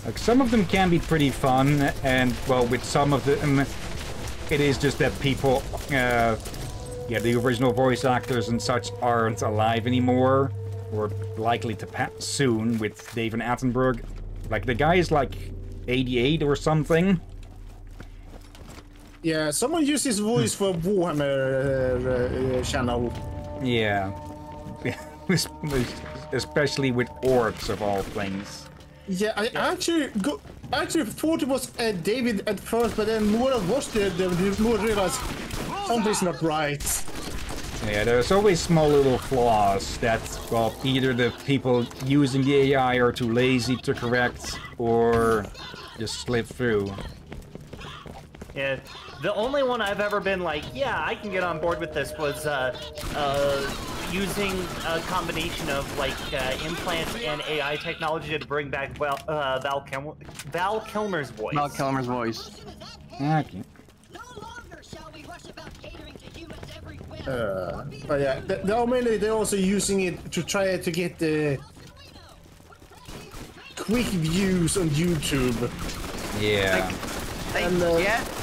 Like some of them can be pretty fun, and well, with some of them, it is just that people, uh, yeah, the original voice actors and such aren't alive anymore, or likely to pass soon with David Attenborough. Like the guy is like 88 or something. Yeah, someone used his voice for Warhammer uh, uh, channel. Yeah. Especially with orcs of all things. Yeah, I actually go, actually thought it was uh, David at first, but then more I watched it, the more I realized something's not right. Yeah, there's always small little flaws that, well, either the people using the AI are too lazy to correct, or just slip through. Yeah, the only one I've ever been like, yeah, I can get on board with this was uh, uh, using a combination of like uh, implants and AI technology to bring back Val, uh, Val, Kilmer, Val Kilmer's voice. Val Kilmer's voice. Okay. No longer shall we about catering to humans every. Uh, but yeah, th- there are many. They're also using it to try to get the quick views on YouTube. Yeah. They And, uh, get.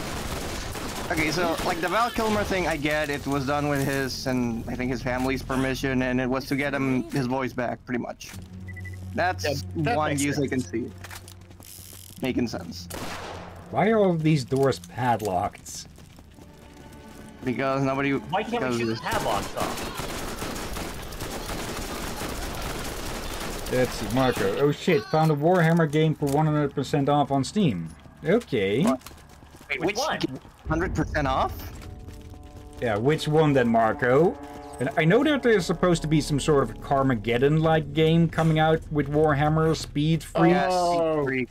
Okay, so like the Val Kilmer thing, I get it was done with his and I think his family's permission, and it was to get him his voice back, pretty much. That's Yeah, that one makes use I can see. Making sense. Why are all of these doors padlocked? Because nobody. Why can't we because shoot the padlocks off? Let's see, Marco. Oh shit, found a Warhammer game for 100% off on Steam. Okay. What? Wait, Which which one? Hundred percent off? Yeah, which one then, Marco? And I know that there's supposed to be some sort of Carmageddon-like game coming out with Warhammer Speed Freaks. Oh. Freak.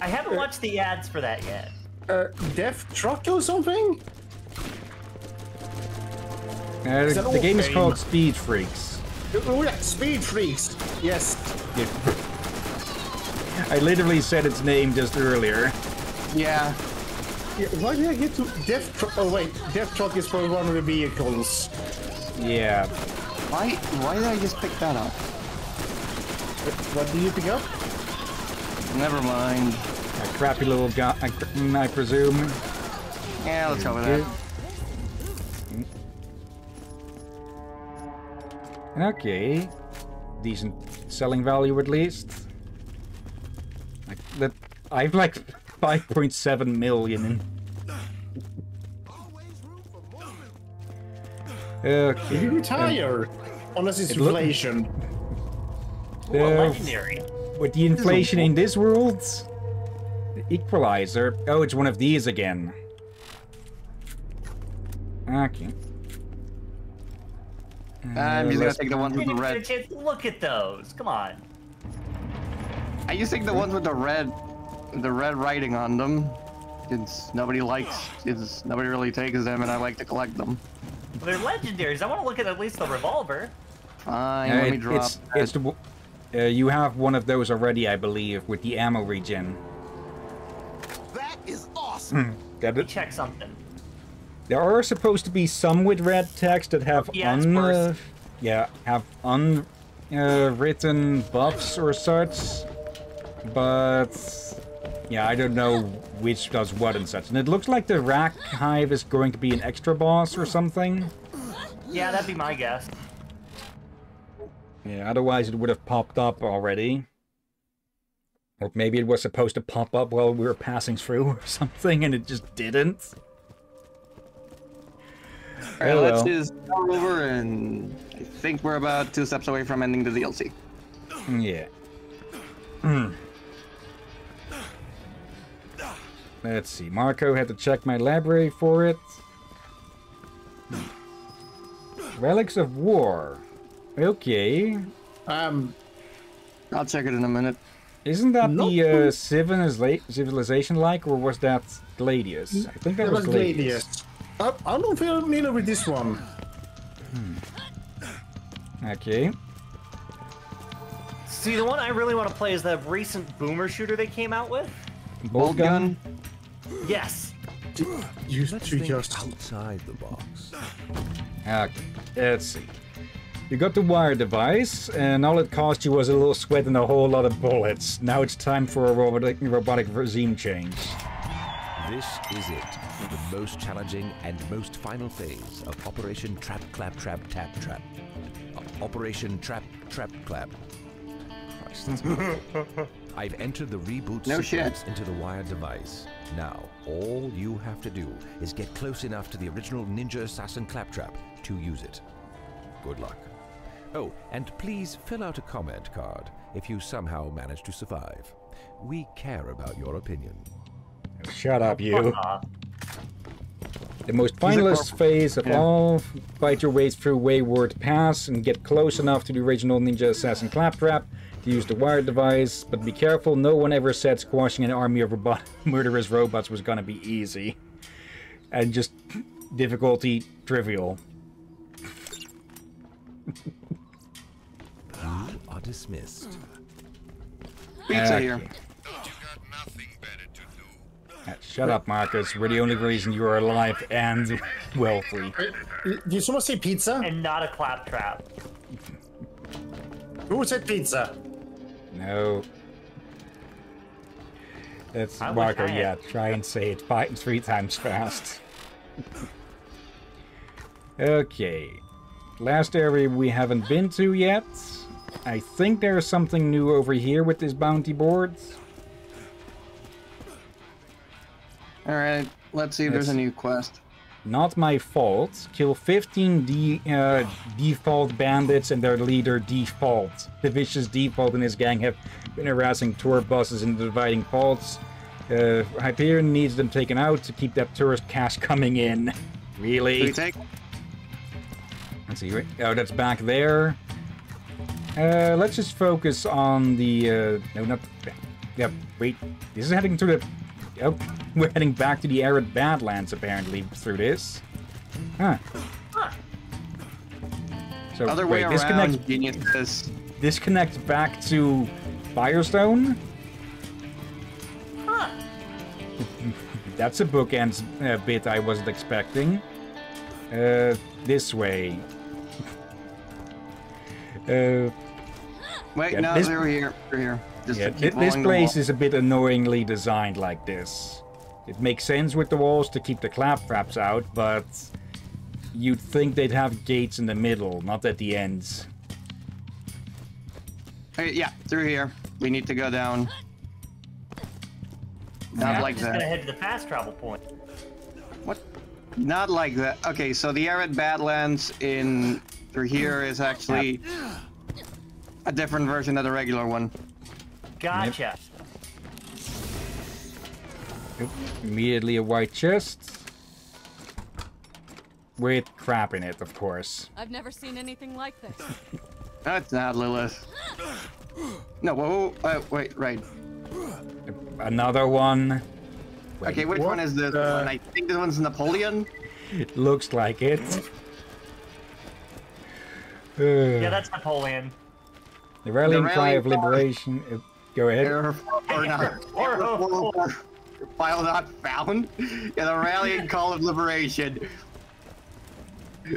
I haven't watched the ads for that yet. Uh, Death Truck or something? Uh, Is the that the game is called Speed Freaks. Oh yeah, Speed Freaks. Yes. Yeah. I literally said its name just earlier. Yeah. Yeah, why did I get to Death Truck? Oh wait, Death Truck is for one of the vehicles. Yeah. Why? Why did I just pick that up? Uh, what do you pick up? Never mind. A crappy little gun, I, mm, I presume. Yeah, let's go with Okay. that. Mm. Okay. Decent selling value at least. Like that I've like 5.7 million in. Okay. Did you retire? Unless it's It look- inflation. Ooh, a Uh, legendary. With the inflation in this world, the equalizer. Oh, it's one of these again. Okay. I'm just gonna take the ones with the Didn't even get a red. Look at those. Come on. I just take the ones with the red, the red writing on them. It's nobody likes. It's nobody really takes them, and I like to collect them. They're legendaries. I want to look at at least the revolver. Fine, Uh, let it- me drop. It's, it's the, uh, you have one of those already, I believe, with the ammo regen. That is awesome. Got Let it? check something. There are supposed to be some with red text that have Yeah, un, uh, yeah, have unwritten uh, buffs or such, but yeah, I don't know which does what and such. And it looks like the Rakk hive is going to be an extra boss or something. Yeah, that'd be my guess. Yeah, otherwise it would have popped up already. Or maybe it was supposed to pop up while we were passing through or something, and it just didn't. Alright, Oh, let's well. just go over, and I think we're about two steps away from ending the DLC. Yeah. Hmm. Let's see. Marco had to check my library for it. Relics of War. Okay. Um, I'll check it in a minute. Isn't that Not the uh, civilisa- civilization like, or was that Gladius? I think that that was was Gladius. Gladius. I, I don't feel familiar with this one. Okay. See, the one I really want to play is that recent boomer shooter they came out with. Boltgun. Yes. You, Let's you think just outside the box. Okay. Let's see. You got the wire device, and all it cost you was a little sweat and a whole lot of bullets. Now it's time for a robotic, robotic regime change. This is it, the most challenging and most final phase of Operation Trap Clap Trap Tap Trap. Operation Trap Trap Clap. Christ, that's hard. I've entered the reboot No sequence shit. into the wired device. Now, all you have to do is get close enough to the original Ninja Assassin Claptrap to use it. Good luck. Oh, and please fill out a comment card if you somehow manage to survive. We care about your opinion. Shut up, you. The most finalist phase of Yeah. all, fight your way through Wayward Pass and get close enough to the original Ninja Assassin Claptrap to use the wired device, but be careful, no one ever said squashing an army of robo- murderous robots was gonna be easy. And just difficulty trivial. You are dismissed. Pizza Okay. here. Uh, Shut up, Marcus. We're the only reason you are alive and wealthy. Do Did someone say pizza? and not a claptrap. Who said pizza? No. That's I Marco, I had- yeah. Try and say it five, three times fast. okay. Last area we haven't been to yet. I think there's something new over here with this bounty board. All right, let's see if there's a new quest. Not my fault. Kill 15 de- uh, default bandits and their leader Default. The vicious Default and his gang have been harassing tour buses and dividing faults. Uh, Hyperion needs them taken out to keep that tourist cash coming in. Really? we take? Let's see. Oh, that's back there. Uh, let's just focus on the. Uh, no, not. Yeah, wait. This is heading to the. Oh, we're heading back to the arid Badlands apparently through this. Huh. So Other wait, way this around, connects, genius. This. this connects back to Firestone. That's a bookends uh, bit I wasn't expecting. Uh, this way. Uh, Wait, Yeah, no, this- they're here. They're here. Just yeah, keep this place is a bit annoyingly designed like this. It makes sense with the walls to keep the claptraps out, but you'd think they'd have gates in the middle, not at the ends. Hey, yeah, through here. We need to go down. Not Yeah. like Just gonna head to the fast travel point. What? Not like that. Okay, so the arid Badlands in through here is actually a different version of the regular one. Gotcha. Oop, Immediately a white chest. With crap in it, of course. I've never seen anything like this. That's not Lilith. No, whoa, whoa, uh, wait, right. Another one. Wait, Okay, which one is this the- one? I think this one's Napoleon. It looks like it. Uh, Yeah, that's Napoleon. the rallying the cry of rallying cry. liberation. Go ahead. Error or not. Error four. File not found. Yeah, the rallying call of liberation. Why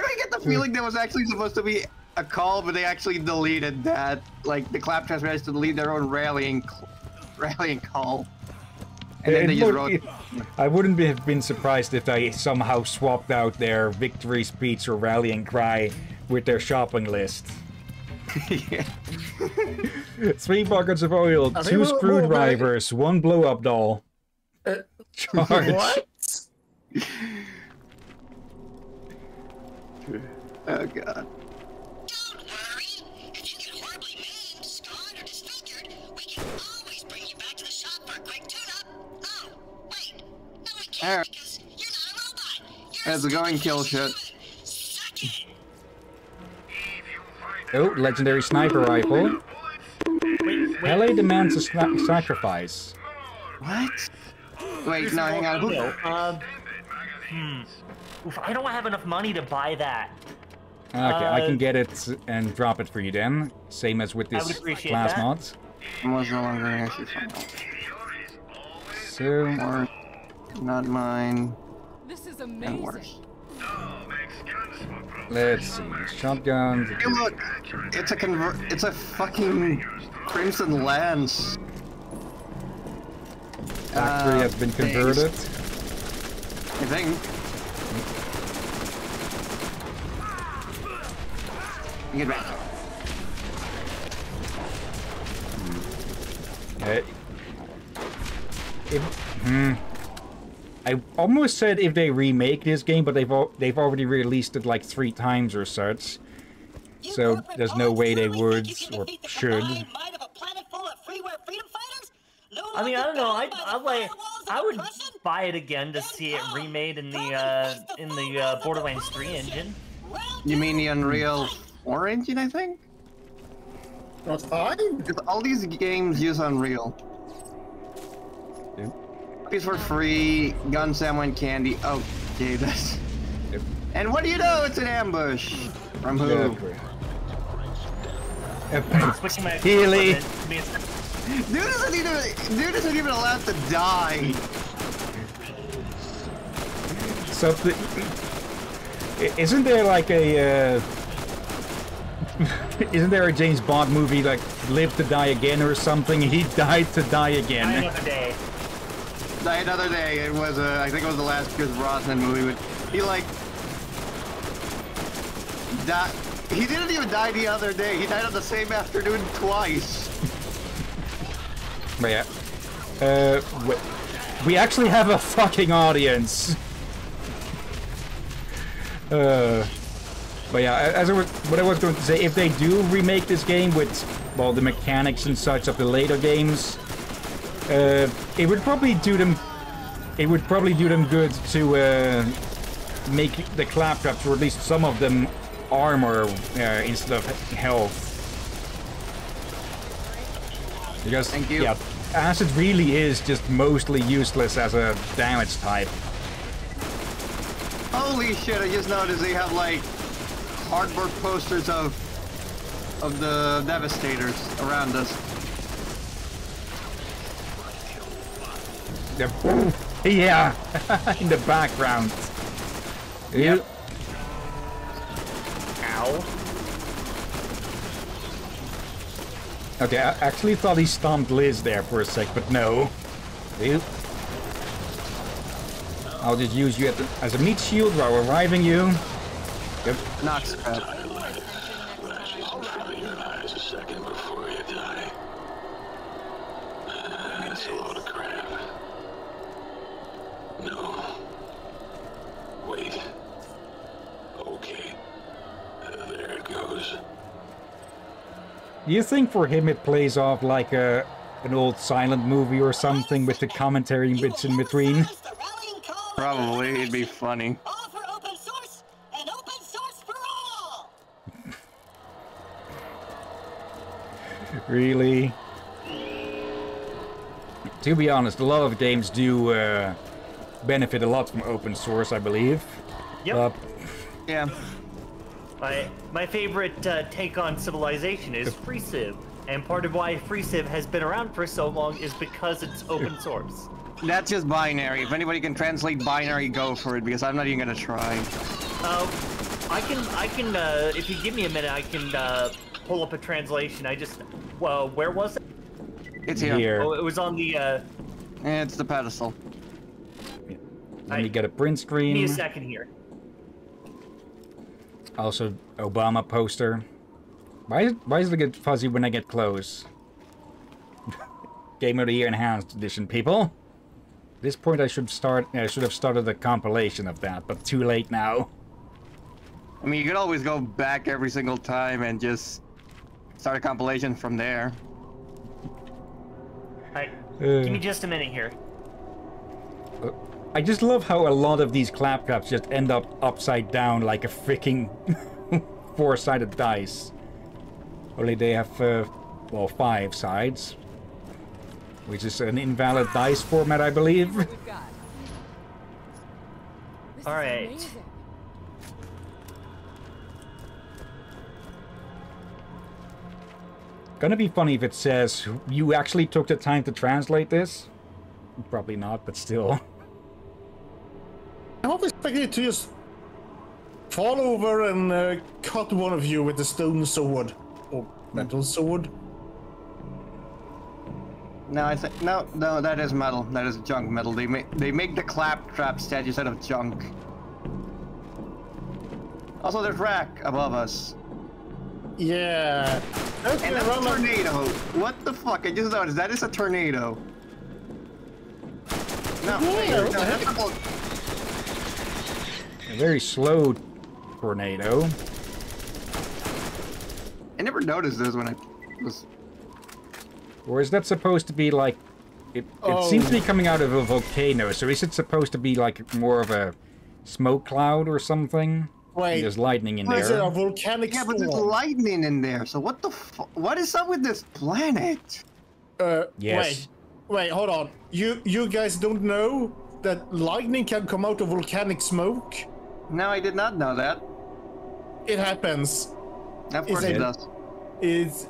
do I get the feeling there was actually supposed to be a call, but they actually deleted that? Like the claptraps managed to delete their own rallying, rallying call. And then It they just wrote. it- I wouldn't have been surprised if they somehow swapped out their victory speech or rallying cry with their shopping list. Yeah. Three buckets of oil, I two we'll- we'll- screwdrivers, one blow-up doll. Uh, Charge. What? Oh god. Don't worry. If you get horribly maimed, scarred, or disfigured, we can always bring you back to the shop for a quick tune-up. Oh, wait. No, we can't because you're not a robot. You're How's it going, kill shit? Suck it. Oh, legendary sniper rifle. Wait, wait. LA demands a sna- sacrifice. What? Wait, no, hang on. Who, No, um, hmm. Oof, I don't have enough money to buy that. Okay, I Uh, can get it and drop it for you then. Same as with I this would appreciate class that. mod. was no longer actually found. So, Or not mine. This is And amazing. worse. Let's see. Shotgun. Hey, look, it's a convert. It's a fucking Crimson Lance. Factory Uh, has been converted. I think. Get back. If, hmm. I almost said if they remake this game, but they've al they've already released it like three times or such. You So there's no way they would think you can or the should. combined might of a planet full of freeware freedom fighters? No I mean, I don't know. I bound by the I like I would buy it again to see it remade in the uh in the uh, Borderlands 3 engine. You mean the Unreal 4 engine, I think? Not fine. Because all these games use Unreal. Yep. These for free, Gun ammo, and candy. Oh, okay, that's... Yep. And what do you know? It's an ambush! From who? Yeah, great. Switching my Healy. equipment to be a- Dude isn't even, dude isn't even allowed to die! So, the, isn't there like a, uh, isn't there a James Bond movie like Live to Die Again or something? He died to die Die again. another day. Another day. It was, uh, I think it was the last Pierce Brosnan movie, but he like... Di he didn't even die the other day. He died on the same afternoon twice. But yeah, uh, we, we actually have a fucking audience. Uh, but yeah, as I was, what I was going to say, if they do remake this game with, well, the mechanics and such of the later games, uh, it would probably do them, it would probably do them good to uh, make the claptraps, or at least some of them, armor uh, instead of health. Because, Thank you. yeah, acid really is just mostly useless as a damage type. Holy shit, I just noticed they have like cardboard posters of of the Devastators around us. The- yeah, in the background. Yep. Ow. Okay, I actually thought he stomped Liz there for a sec, but no. Ew. I'll just use you the, as a meat shield while reviving you. Yep. Knox crap. Realize a second before you die. That's a load of crap. No. Wait. Okay. Uh, there it goes. Do you think for him it plays off like a an old silent movie or something with the commentary you bits in between? silence the rallying call of Probably, it'd be funny. All for open source and open source for all. Really? To be honest, a lot of games do uh, benefit a lot from open source, I believe. Yep. Uh, Yeah. My my favorite uh, take on civilization is FreeCiv, and part of why FreeCiv has been around for so long is because it's open source. That's just binary. If anybody can translate binary, go for it, because I'm not even gonna try. Uh, I can I can uh, if you give me a minute, I can uh, pull up a translation. I just well, where was it? It's here. here. Oh, it was on the. Uh, It's the pedestal. Let me get a print screen. give me screen. a second here. Also, Obama poster. Why is, why does it get fuzzy when I get close? Game of the Year Enhanced Edition, people. At this point, I should start. I should have started a compilation of that, but too late now. I mean, you could always go back every single time and just start a compilation from there. Alright, Uh, give me just a minute here. I just love how a lot of these clap claptraps just end up upside down like a freaking four-sided dice. Only they have, uh, well, five sides. Which is an invalid dice format, I believe. What we've got. This All is right. amazing. Gonna be funny if it says you actually took the time to translate this. Probably not, but still. I hope expecting to just fall over and uh, cut one of you with a stone sword or metal sword. No, I think no, no. That is metal. That is junk metal. They make they make the claptrap statues out of junk. Also, there's Rakk above us. Yeah. And that's a tornado. What the fuck? I just noticed that is a tornado. No, wait, no, what the that's a vol- A very slow tornado. I never noticed this when I was. Or is that supposed to be like... It, it seems to be coming out of a volcano, so is it supposed to be like more of a smoke cloud or something? Wait. There's lightning in What is it, a there. volcanic Yeah, but there's lightning in there. So what the What is up with this planet? Uh, Yes. Wait, wait, hold on. You you guys don't know that lightning can come out of volcanic smoke? No, I did not know that. It happens. Of course it it- does. It's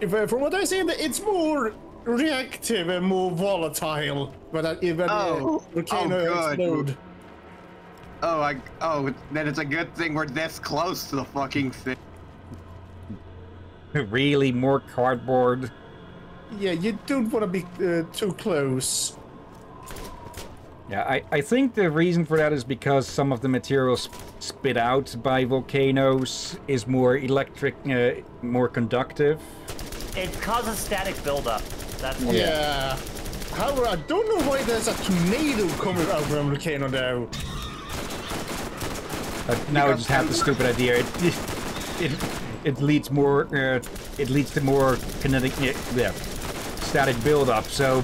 if, uh, from what I see, it's more reactive and more volatile when a, when Oh, a volcano oh, good. explode. Oh, I. Oh, then it's a good thing we're this close to the fucking thing. really? More cardboard? Yeah, you don't want to be uh, too close. Yeah, I, I think the reason for that is because some of the materials spit out by volcanoes is more electric, uh, more conductive. It causes static buildup. That's what Yeah. However, I don't know why there's a tornado coming out from a volcano now. But now I just have the stupid idea. It it, it leads more. Uh, it leads to more kinetic, yeah, static buildup. So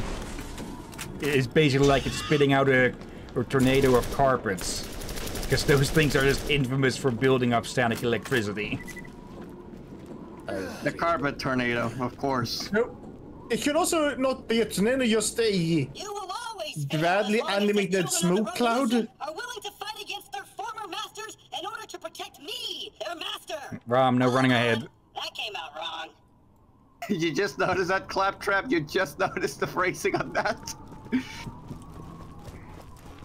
it's basically like it's spitting out a, a tornado of carpets, because those things are just infamous for building up static electricity. The carpet tornado, of course. No, it could also not be a tornado, just a You will always fail badly as long as the animated smoke cloud. revolution Are willing to fight against their former masters in order to protect me, their master. Rom, no running ahead. That came out wrong. Did you just noticed that claptrap? You just noticed the phrasing on that?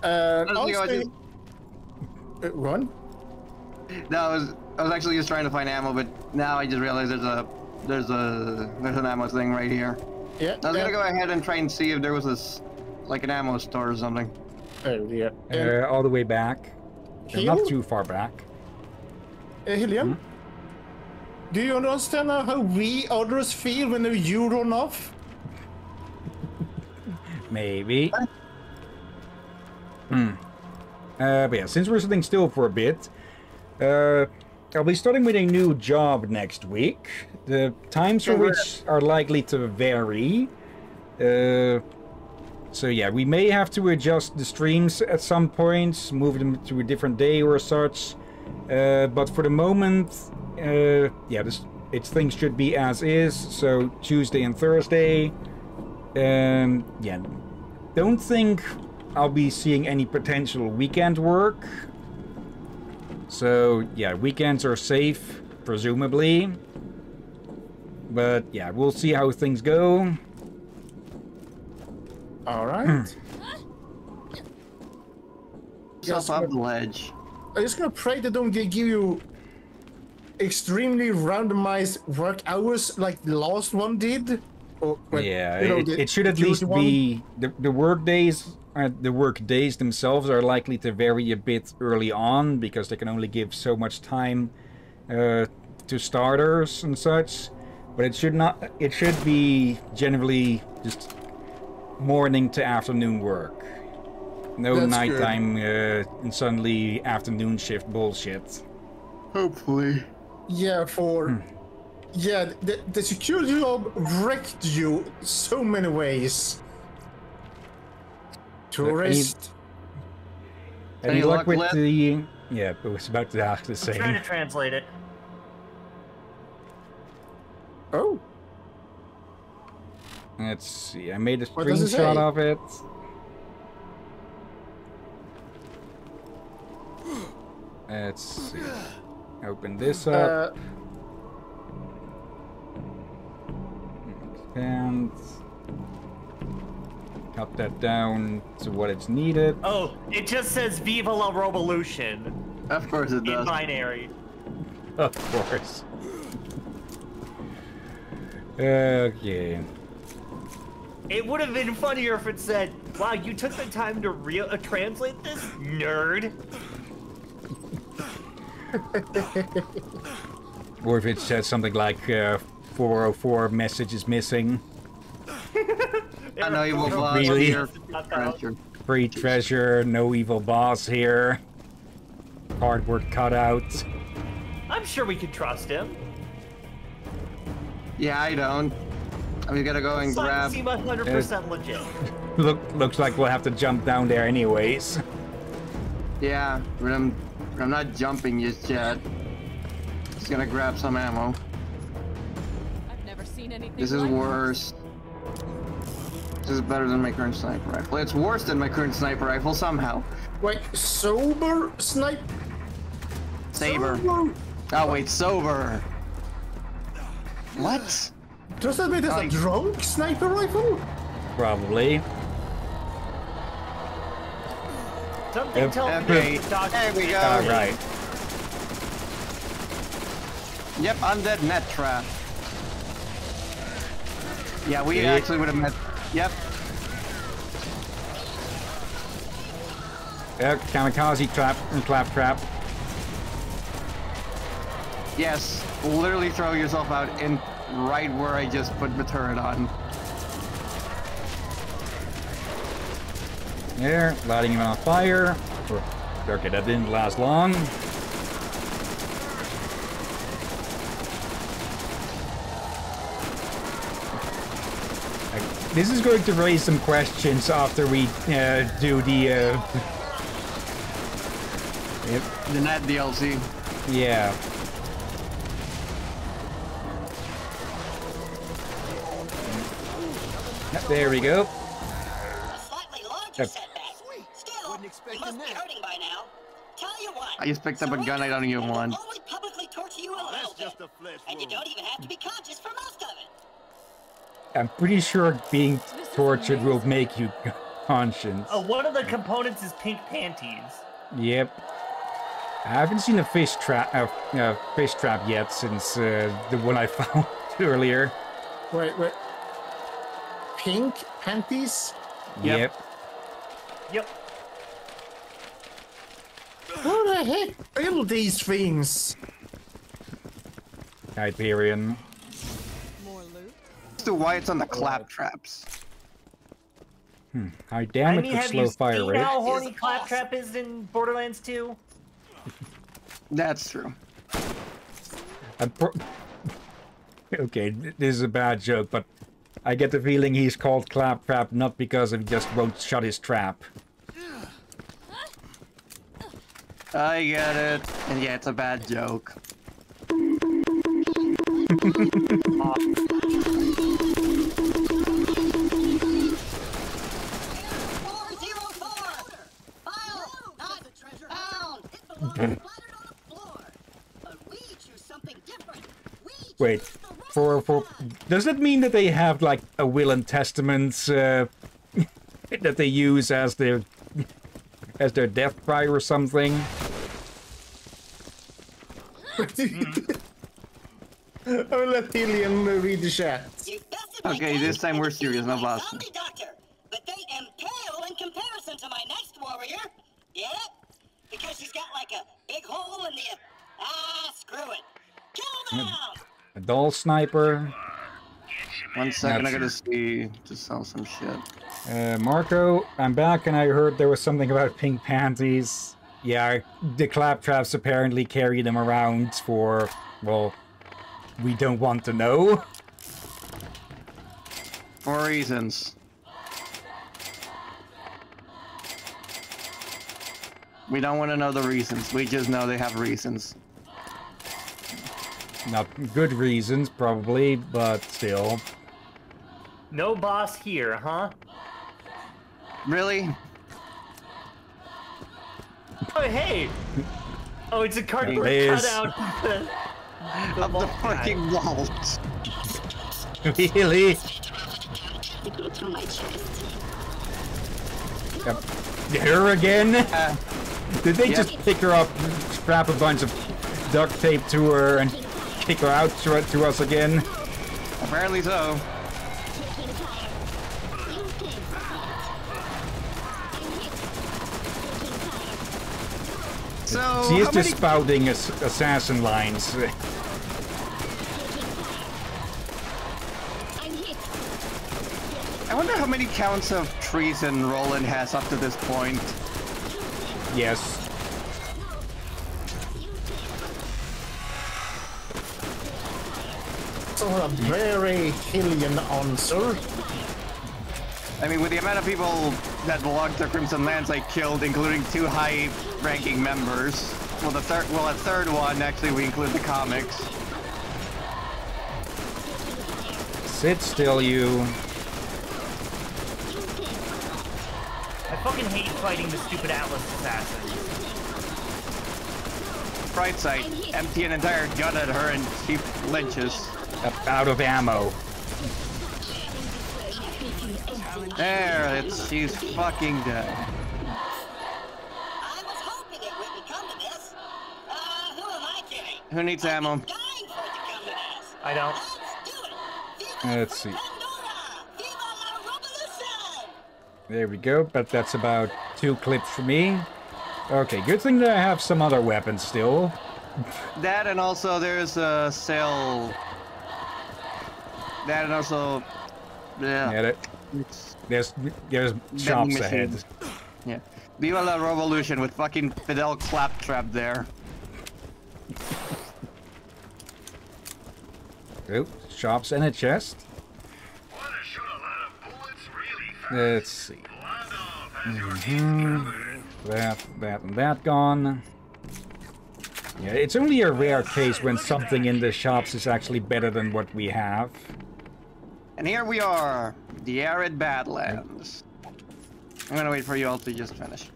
Uh, I was thinking I also, just- uh, run. No, I was I was actually just trying to find ammo, but now I just realized there's a there's a there's an ammo thing right here. Yeah. I was yeah. gonna go ahead and try and see if there was this like an ammo store or something. Oh dear. Uh, all the way back. Not too far back. uh, Hillyan, do you understand how we others feel when you run off? Maybe. Hmm. Uh, but yeah, since we're sitting still for a bit, uh, I'll be starting with a new job next week. The times for which are likely to vary. Uh, so yeah, we may have to adjust the streams at some point, move them to a different day or such. Uh, but for the moment, uh, yeah, this, it's things should be as is. So Tuesday and Thursday. Um, yeah, don't think I'll be seeing any potential weekend work. So yeah, weekends are safe, presumably. But yeah, we'll see how things go. All right. Hmm. Jump off the ledge. I'm just gonna pray they don't gi- give you extremely randomized work hours like the last one did. Or, like, yeah, you know, it, the it should at least one. be the the work days. Uh, the work days themselves are likely to vary a bit early on because they can only give so much time uh, to starters and such. But it should not. It should be generally just morning to afternoon work. No That's nighttime uh, and suddenly afternoon shift bullshit. Hopefully. Yeah, for Hmm. Yeah, the, the security job wrecked you so many ways. Tourist. Any, Any luck luck, with Lip? the? Yeah, I was about to ask the I'm trying same. to translate it. Oh, Let's see. I made a What does it screenshot of it. Let's see. Open this up. uh, and cut that down to what it's needed. Oh, it just says Viva la Revolution Of course it does. in binary. Of course. Okay. It would have been funnier if it said, "Wow, you took the time to real uh, translate this, nerd." Or if it said something like uh, 404 message is missing. I know you will boss Really? here. Treasure. Free treasure, no evil boss here. Cardboard cutout. I'm sure we could trust him. Yeah, I don't. I we gotta go and Signs grab. seem 100% legit. Look, looks like we'll have to jump down there anyways. Yeah, but I'm, I'm not jumping just yet. Just gonna grab some ammo. I've never seen anything This is like worse. This is better than my current sniper rifle. It's worse than my current sniper rifle somehow. Wait, sober snipe? Saber. Sober? Oh wait, sober. What? Does that mean there's a drunk sniper rifle? Probably. Something Yep. tells me Okay, the there we go. Alright. Yep, undead net trap. Yeah, we Okay. actually would have met. Yep. Uh, kamikaze trap and clap trap. Yes. Literally throw yourself out in right where I just put the turret on. There, lighting him on fire. Okay, that didn't last long. This is going to raise some questions after we uh, do the. Uh, yep, The net DLC. yeah. Yep, There we go. A slightly larger Yep. Still, Wasn't you expecting must be that. hurting by now. Tell you what. I just picked up a gun I don't even want. Only publicly torture you a little bit. just a flesh And you don't even have to be conscious for most of it. I'm pretty sure being tortured will make you conscious. Oh, one of the components is pink panties. Yep. I haven't seen a fish trap, uh, uh, fish trap yet since uh, the one I found earlier. Wait, wait. Pink panties? Yep. Yep. Who the heck build these things? Hyperion. More to why it's on the clap traps. How damn I it mean, with have slow you fire seen rate. how horny Is Claptrap is in Borderlands 2? That's true. I'm pro- okay, this is a bad joke, but I get the feeling he's called Claptrap not because he just won't shut his trap. I get it. And yeah, it's a bad joke. Four zero four. File not found. It belongs splattered on the floor. But we choose something different. We choose Wait, the rest for of for them. does that mean that they have like a will and testament uh, that they use as their as their death cry or something? I will let Hillyan uh, read the chat. You bested my Okay, this time we're serious, no my blasting. zombie doctor, but they impale in comparison to my next warrior. Get it? Because she's got like a big hole in the. Ah, screw it. Kill them out. A doll sniper. One second, I gotta see to sell some shit. Uh, Marco, I'm back, and I heard there was something about pink panties. Yeah, the claptraps apparently carry them around for well, we don't want to know. For reasons. We don't want to know the reasons. We just know they have reasons. Not good reasons, probably, but still. No boss here, huh? Really? Oh, hey! Oh, it's a cardboard There it is. cutout. Of the vault guy. fucking vault. Really? Go through. Yep. Her again? Uh, Did they Yep. just pick her up, strap a bunch of duct tape to her, and kick her out to, to us again. Apparently so. So she is just spouting ass assassin lines. I wonder how many counts of treason Roland has up to this point. Yes, So a very Killian answer. I mean, with the amount of people that belong to Crimson Lance I killed, including two high-ranking members. Well, the third, well, a third one actually we include the comics. Sit still, you. I fucking hate fighting the stupid Atlas assassins. Bright side, empty an entire gun at her and she flinches. Out of ammo. There, it's she's fucking dead. I was hoping it wouldn't this. Uh, who am I kidding? Who needs ammo? For to to. I don't. Let's do it. Let's see. Pandora! Viva la revolution! There we go, but that's about two clips for me. Okay, good thing that I have some other weapons still. That and also there's a sale. That and also, yeah. That- It's there's there's shops vending ahead. Yeah. Viva la revolution with fucking Fidel Claptrap there. Oh, shops and a chest. Wanna shoot a lot of bullets really? Let's see. Has Mhm. That, that, and that gone. Yeah, it's only a rare case when something in the shops is actually better than what we have. And here we are, the arid Badlands. I'm gonna wait for you all to just finish.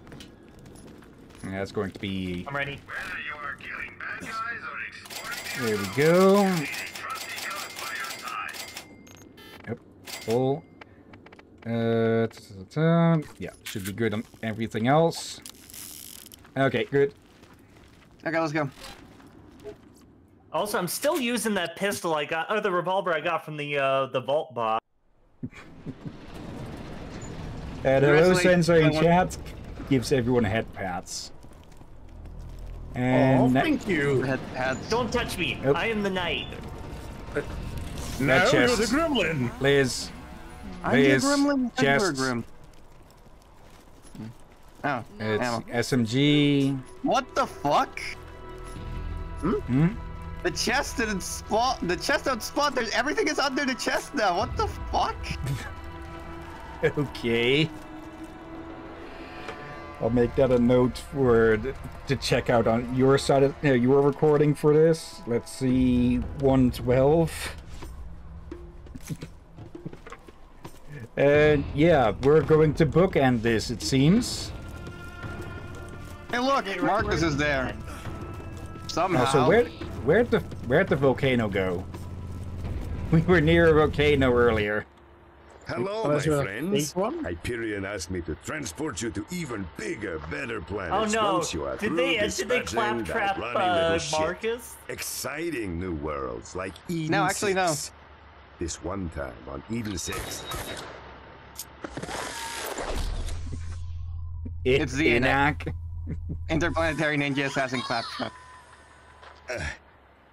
Yeah, it's going to be. I'm ready. Whether you are killing bad guys or exploring There we go. a trusty gun by your side. Yep. Full. Uh, ta- ta- ta- ta. yeah, should be good on everything else. Okay, good. Okay, let's go. Also, I'm still using that pistol I got, or the revolver I got from the uh, the vault box. And hello, Congratulations, Sensor in chat. Gives everyone head pats. Oh, And that- thank you. Head pads. Don't touch me. Nope. I am the knight. Now that you're the gremlin. Liz, I'm the Liz, gremlin chests. Edward Grim. Oh, it's ammo. SMG. What the fuck? Hmm? The chest didn't spawn. The chest don't spawn. There's everything is under the chest now. What the fuck? Okay. I'll make that a note for to check out on your side of uh, your recording for this. Let's see, 112. and yeah, we're going to bookend this, it seems. Hey, look, Marcus is there. Somehow. Uh, so where where'd the where'd the volcano go? We were near a volcano earlier. Hello, Oh, my friends. Hyperion asked me to transport you to even bigger, better planets. Oh no! once you are Did they uh, did they dispatching that claptrap runny uh, little ship. Marcus? Exciting new worlds like Eden No, actually, no. 6. This one time on Eden 6. It's the Enac. Interplanetary Ninja Assassin Claptrap. Uh,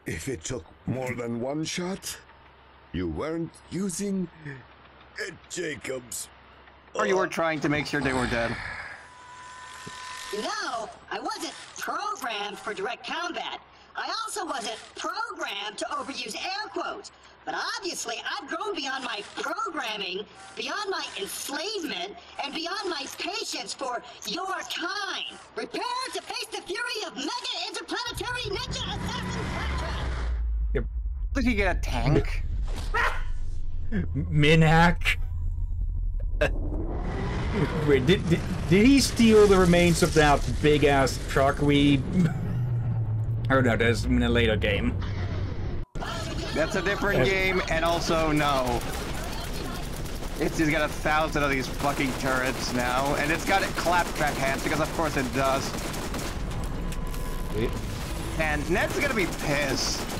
if it took more than one shot, you weren't using it, Jakobs. Or you were trying to make sure they were dead. No, I wasn't programmed for direct combat. I also wasn't programmed to overuse air quotes. But obviously, I've grown beyond my programming, beyond my enslavement, and beyond my patience for your kind. Prepare to face the fury of mega interplanetary ninja assassin Claptrap. Did he get a tank? Minac. Wait, did, did, did he steal the remains of that big ass truck we. Oh no, that's in a later game. That's a different game, and also no. It's just got a thousand of these fucking turrets now, and it's got claptrap hands because of course it does. Wait, And Ned's gonna be pissed.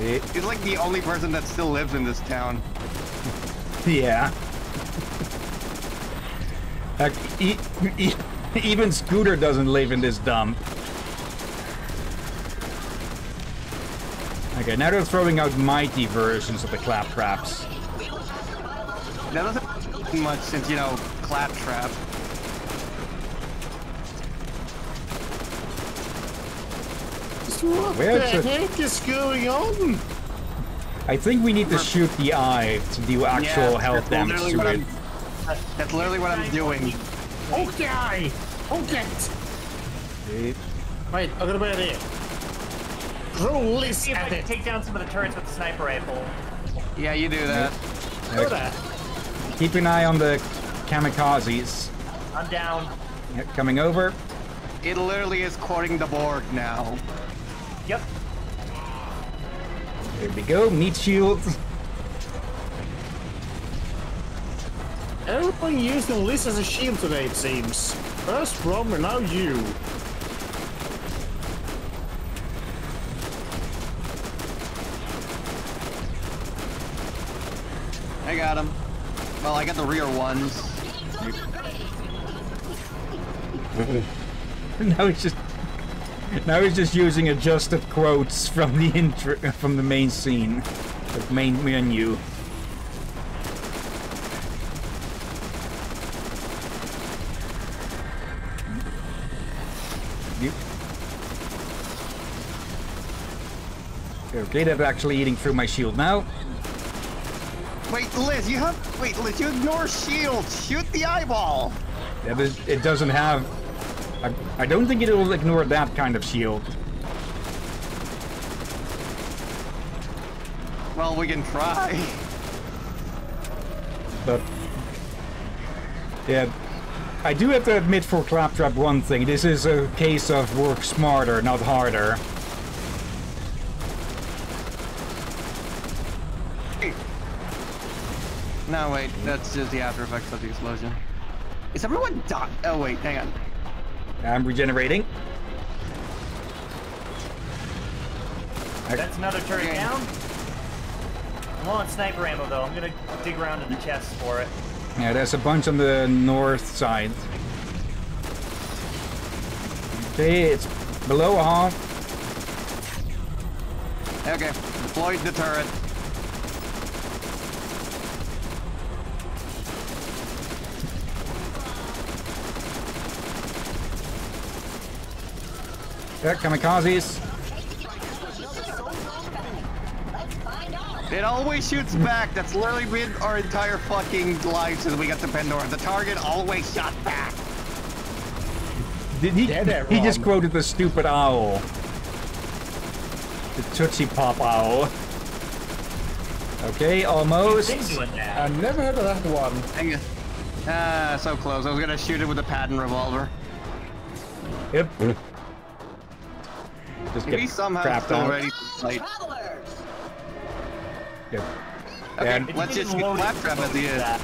Wait. He's like the only person that still lives in this town. Yeah. Heck, e- e- even Scooter doesn't live in this dump. Okay, now they're throwing out mighty versions of the claptraps. that doesn't much since you know claptrap. What Where the heck is going on? I think we need to shoot the eye to do actual Yeah, health damage to it. I'm- That's literally what I'm doing. Okay! Okay! Eh, Wait, I'm gonna put it here. Roll this See if I can take down some of the turrets with the sniper rifle. Yeah, you do that. Do that. Keep an eye on the kamikazes. I'm down. Yeah, Coming over. It literally is quoting the Borg now. Yep. There we go. Meat shield. Everyone using Liz as a shield today, it seems. First Romer, now you. I got him. Well, I got the rear ones. now he's just. Now he's just using adjusted quotes from the intro, from the main scene, the main menu. Yep. Okay, that's actually eating through my shield now. Wait, Liz, you have. Wait, Liz, you ignore shield. Shoot the eyeball. That is, it doesn't have. I, I don't think it will ignore that kind of shield. Well, we can try. But yeah, I do have to admit for Claptrap one thing. This is a case of work smarter, not harder. No, wait, that's just the after effects of the explosion. Is everyone done? Oh, wait, hang on. I'm regenerating. That's another turret Okay. down. I'm on sniper ammo though. I'm gonna dig around in the chest for it. Yeah, there's a bunch on the north side. Okay, it's below a half. Okay, deployed the turret. Yeah, kamikazes. It always shoots back. That's literally been our entire fucking life since we got to Pandora. The target always shot back. Did he? Get he just quoted the stupid owl. The Tootsie Pop owl. Okay, almost. Thing doing that. I never heard of that one. Hang on. Ah, so close. I was gonna shoot it with a pattern revolver. Yep. Just Maybe get somehow trapped still on. ready to fight. Travelers! Okay, And- let's just getting get loaded claptrap at the end. that.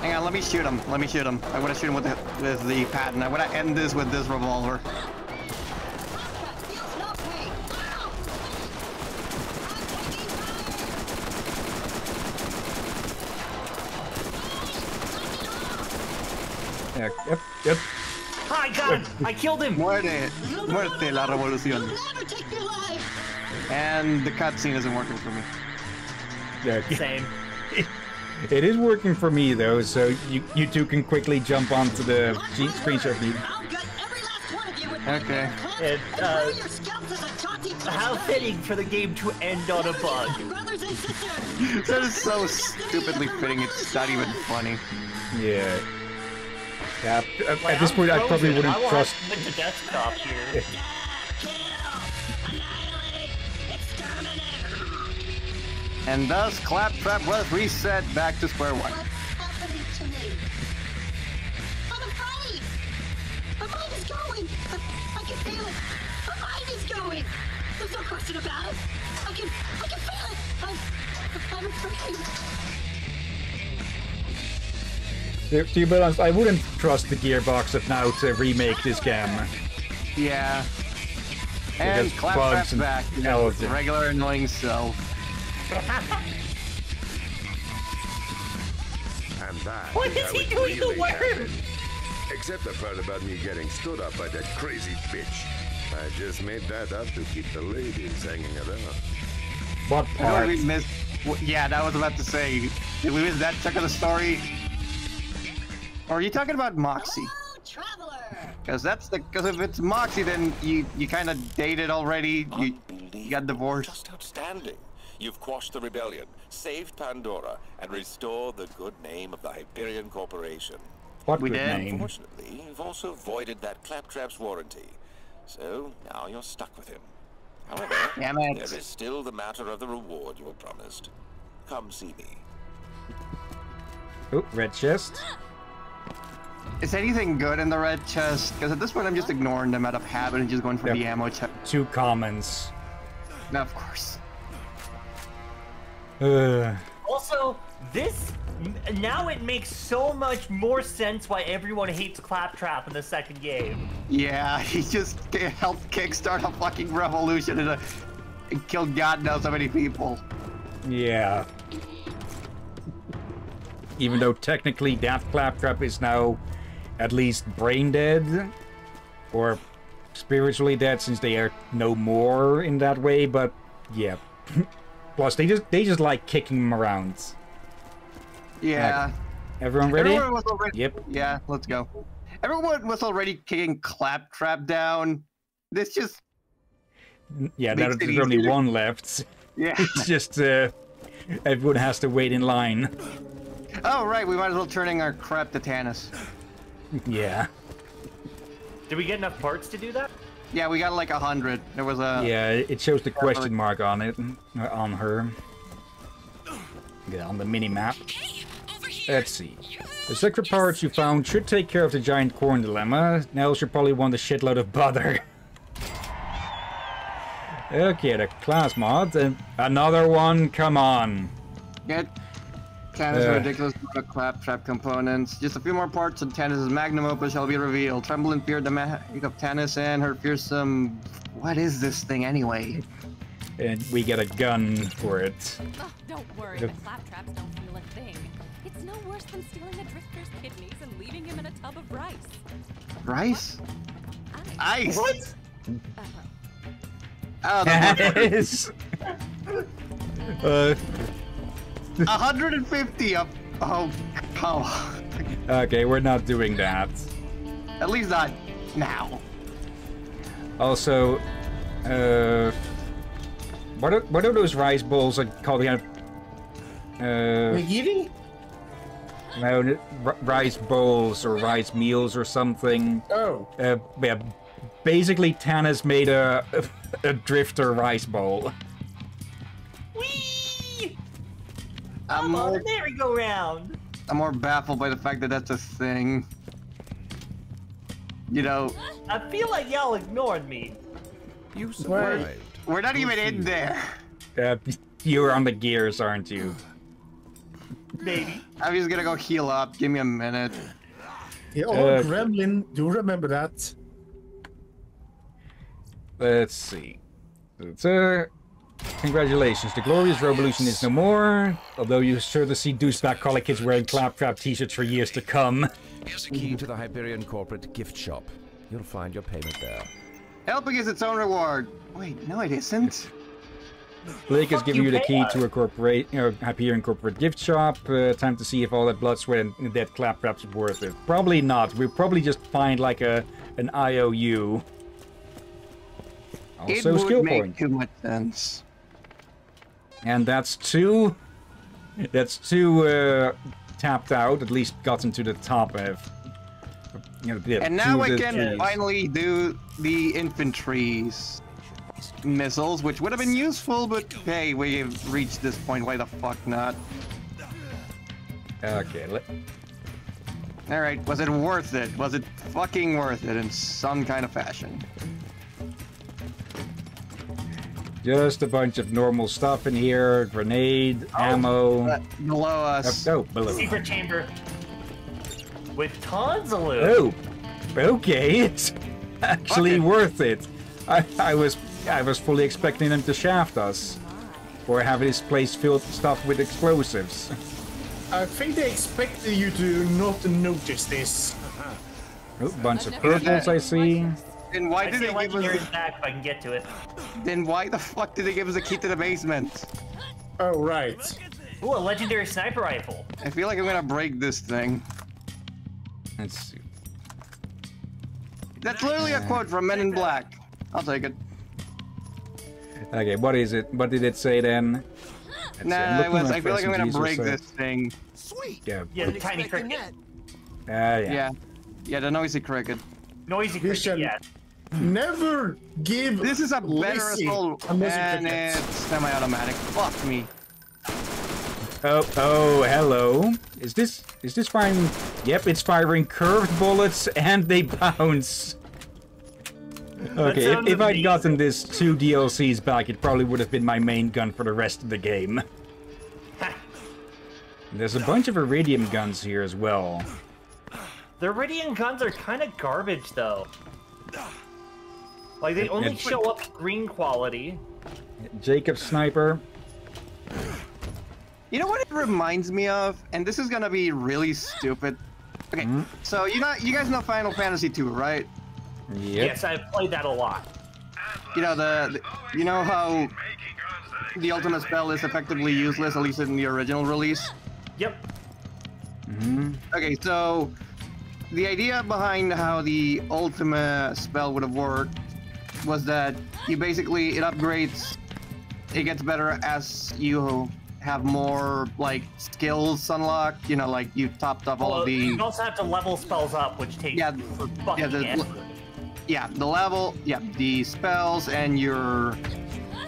Hang on, let me shoot him. Let me shoot him. I want to shoot him with the, with the pattern. I want to end this with this revolver. Feels no pain. Ow! I'm taking fire! Yeah, yep, yep. I got him! I killed him! Muerte. Muerte la revolución. Never take me alive! And the cutscene isn't working for me. Yeah. Same. It is working for me though, so you you two can quickly jump onto the G- screenshot feed. I'll gut every last one of you with my Okay. It, uh, throw your scalps as a taunting How fitting for the game to end on a bug. Brothers and sisters! That is so stupidly fitting. It's not even funny. Yeah. Yeah. At, Like, at this I'm point, I probably wouldn't I trust. have to desktop here. And thus, Claptrap was reset back to square one. What's happening to me? I'm afraid! My mind is going! I, I can feel it! My mind is going! There's no question about it! I can, I can feel it! I'm, I'm afraid! To, to be honest, I wouldn't trust the Gearbox of now to remake this game. Yeah. And Because bugs Claptrap's and back. skeleton. Regular annoying self. And that What is is he it doing to really worm? Except the part about me getting stood up by that crazy bitch. I just made that up to keep the ladies hanging around. What I part? we missed Yeah, that was about to say. Did we miss that chunk of the story? Or are you talking about Moxxi? Because that's the because if it's Moxxi, then you you kind of dated already. You you got divorced. Just outstanding. You've quashed the rebellion, saved Pandora, and restored the good name of the Hyperion Corporation. What We did. name? Unfortunately, you've also voided that Claptrap's warranty. So now you're stuck with him. However, Damn it. there is still the matter of the reward you were promised. Come see me. Oh, red chest. Is anything good in the red chest? Because at this point, I'm just ignoring them out of habit and just going for Yep. the ammo chest. Two commons. No, of course. Uh, Also, this now it makes so much more sense why everyone hates Claptrap in the second game. Yeah, he just k- helped kickstart a fucking revolution and, uh, and killed God knows how many people. yeah. Even though technically that claptrap is now at least brain dead, or spiritually dead since they are no more in that way, but yeah. Plus, they just they just like kicking him around. Yeah. Everyone ready? Everyone was already. Yep. Yeah, let's go. Everyone was already kicking Claptrap down. This just. Yeah, now that there's only one left. Yeah. It's just uh, everyone has to wait in line. Oh, right, we might as well turning our crap to Tannis. Yeah. Did we get enough parts to do that? Yeah, we got like a hundred. There was a. Yeah, it shows the question mark on it, uh, on her. Yeah, on the mini map. Let's see. The secret parts you found should take care of the giant corn dilemma. Nels should probably want a shitload of butter. okay, the class mod. And another one, come on. Get Tannis' Uh. ridiculous claptrap components. Just a few more parts and Tannis' magnum opus shall be revealed. Tremble in fear the magic of Tannis and her fearsome. What is this thing anyway? And we get a gun for it. Oh, don't worry, The- the claptraps don't feel a thing. It's no worse than stealing a drifter's kidneys and leaving him in a tub of rice. Rice? Ice! What? Oh, the Yes. uh, 150 of. Oh, oh. okay, we're not doing that. At least not now. Also, uh, what are, what are those rice bowls that called again? Uh, Nigiri? no, n- r- rice bowls or rice meals or something. Oh. Uh, yeah, basically, Tannis made a a drifter rice bowl. Whee! I'm I'm on more, the merry-go-round. I'm more baffled by the fact that that's a thing. You know, I feel like y'all ignored me. You Right. survived. we're not even in there. Uh, you're on the gears, aren't you? Maybe. I'm just gonna go heal up. Give me a minute. Yeah, oh, Uh, Gremlin. Do you remember that. Let's see. It's, uh, congratulations, the glorious revolution is no more. Although you're sure to see douchebag college kids wearing claptrap t-shirts for years to come. Here's a key to the Hyperion corporate gift shop. You'll find your payment there. Helping is its own reward. Wait, no, it isn't. Blake has Fuck given you, you the key pay to a corporate, you Hyperion corporate gift shop. Uh, time to see if all that blood, sweat, and dead claptrap's worth it. Probably not. We'll probably just find like a an IOU. it would skill make point, too much sense. And that's two. That's two uh, tapped out. At least gotten to the top of. You know, yeah, And now I can trees. finally do the infantry's missiles, which would have been useful, but hey, we've reached this point. Why the fuck not? Okay, let, All right, was it worth it? Was it fucking worth it in some kind of fashion? Just a bunch of normal stuff in here. Grenade, ammo. Uh, below us. oh, below. Secret chamber. With tons of loot. Oh, okay. It's actually worth it. I, I was I was fully expecting them to shaft us, or have this place filled with stuff with explosives. I think they expected you to not notice this. Oh, bunch of purples I see. Then why I did see they give legendary us? back if I can get to it. Then why the fuck did they give us a key to the basement? Oh, right. Ooh, a legendary sniper rifle. I feel like I'm gonna break this thing. Let's see. That's literally a quote from Men in Black. I'll take it. Okay, what is it? What did it say then? Let's I'm Nah, I was. I feel like I'm gonna SMGs or break so. this thing. Sweet. Yeah. Yeah, the tiny cricket. Ah, yeah. Yeah. Yeah, the noisy cricket. Noisy cricket, should- yeah. Never give. This is a better assault, a and it's semi-automatic. Fuck me. Oh, oh, hello. Is this is this firing? Yep, it's firing curved bullets and they bounce. Okay, if, if I'd gotten this two DLCs back, it probably would have been my main gun for the rest of the game. There's a bunch of Eridian guns here as well. The Eridian guns are kind of garbage, though. Like, they only it- show up green quality. Jacob Sniper. You know what it reminds me of? And this is gonna be really stupid. Okay, Hmm? so you know, you guys know Final Fantasy II, right? Yep. Yes, I've played that a lot. You know the, the- you know how the ultimate spell is effectively useless, at least in the original release. Yep. hmm Okay, so the idea behind how the ultimate spell would have worked was that you basically it upgrades, it gets better as you have more like skills unlocked. You know, like you topped up all Well, of the You also have to level spells up, which takes Yeah, for fucking the- yeah the level, yeah the spells and your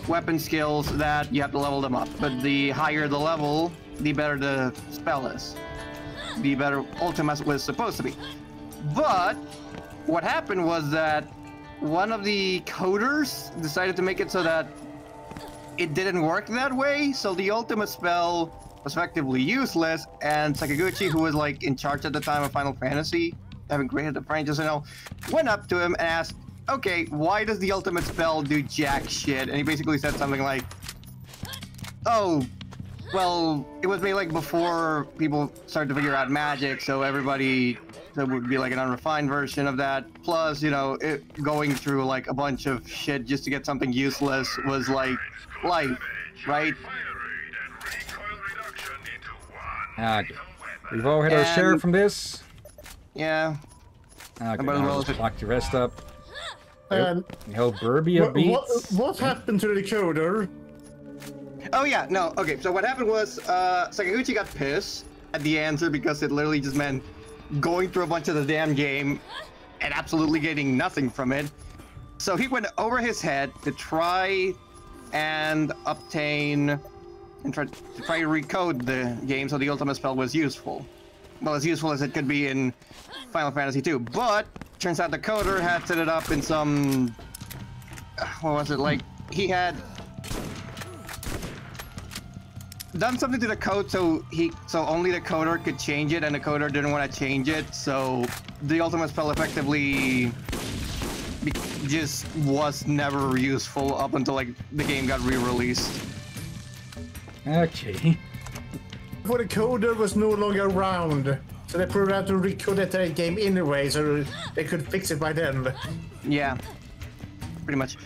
weapon skills that you have to level them up. But the higher the level, the better the spell is. The better Ultimus was supposed to be. But what happened was that one of the coders decided to make it so that it didn't work that way. So the ultimate spell was effectively useless. And Sakaguchi, who was like in charge at the time of Final Fantasy, having created the franchise and all, went up to him and asked, "Okay, why does the ultimate spell do jack shit?" And he basically said something like, "Oh, well, it was made like before people started to figure out magic, so everybody." So it would be like an unrefined version of that. Plus, you know, it going through like a bunch of shit just to get something useless was like life, right? Ah, okay. We've all had our share from this. Yeah. Ah, okay, About as now well let's as it- lock the rest up. And Held um, Burbia what, what, beats. what happened to the decoder? Oh yeah, no, okay. So what happened was uh, Sakaguchi got pissed at the answer because it literally just meant going through a bunch of the damn game and absolutely getting nothing from it. So he went over his head to try and obtain and try to try to recode the game so the ultimate spell was useful. Well, as useful as it could be in Final Fantasy II. But turns out the coder had set it up in some uh, what was it like? He had done something to the code so he so only the coder could change it and the coder didn't want to change it so the ultimate spell effectively be- just was never useful up until like the game got re-released Okay. For the coder was no longer around. So they probably had to recode the game anyway, so they could fix it by then. yeah pretty much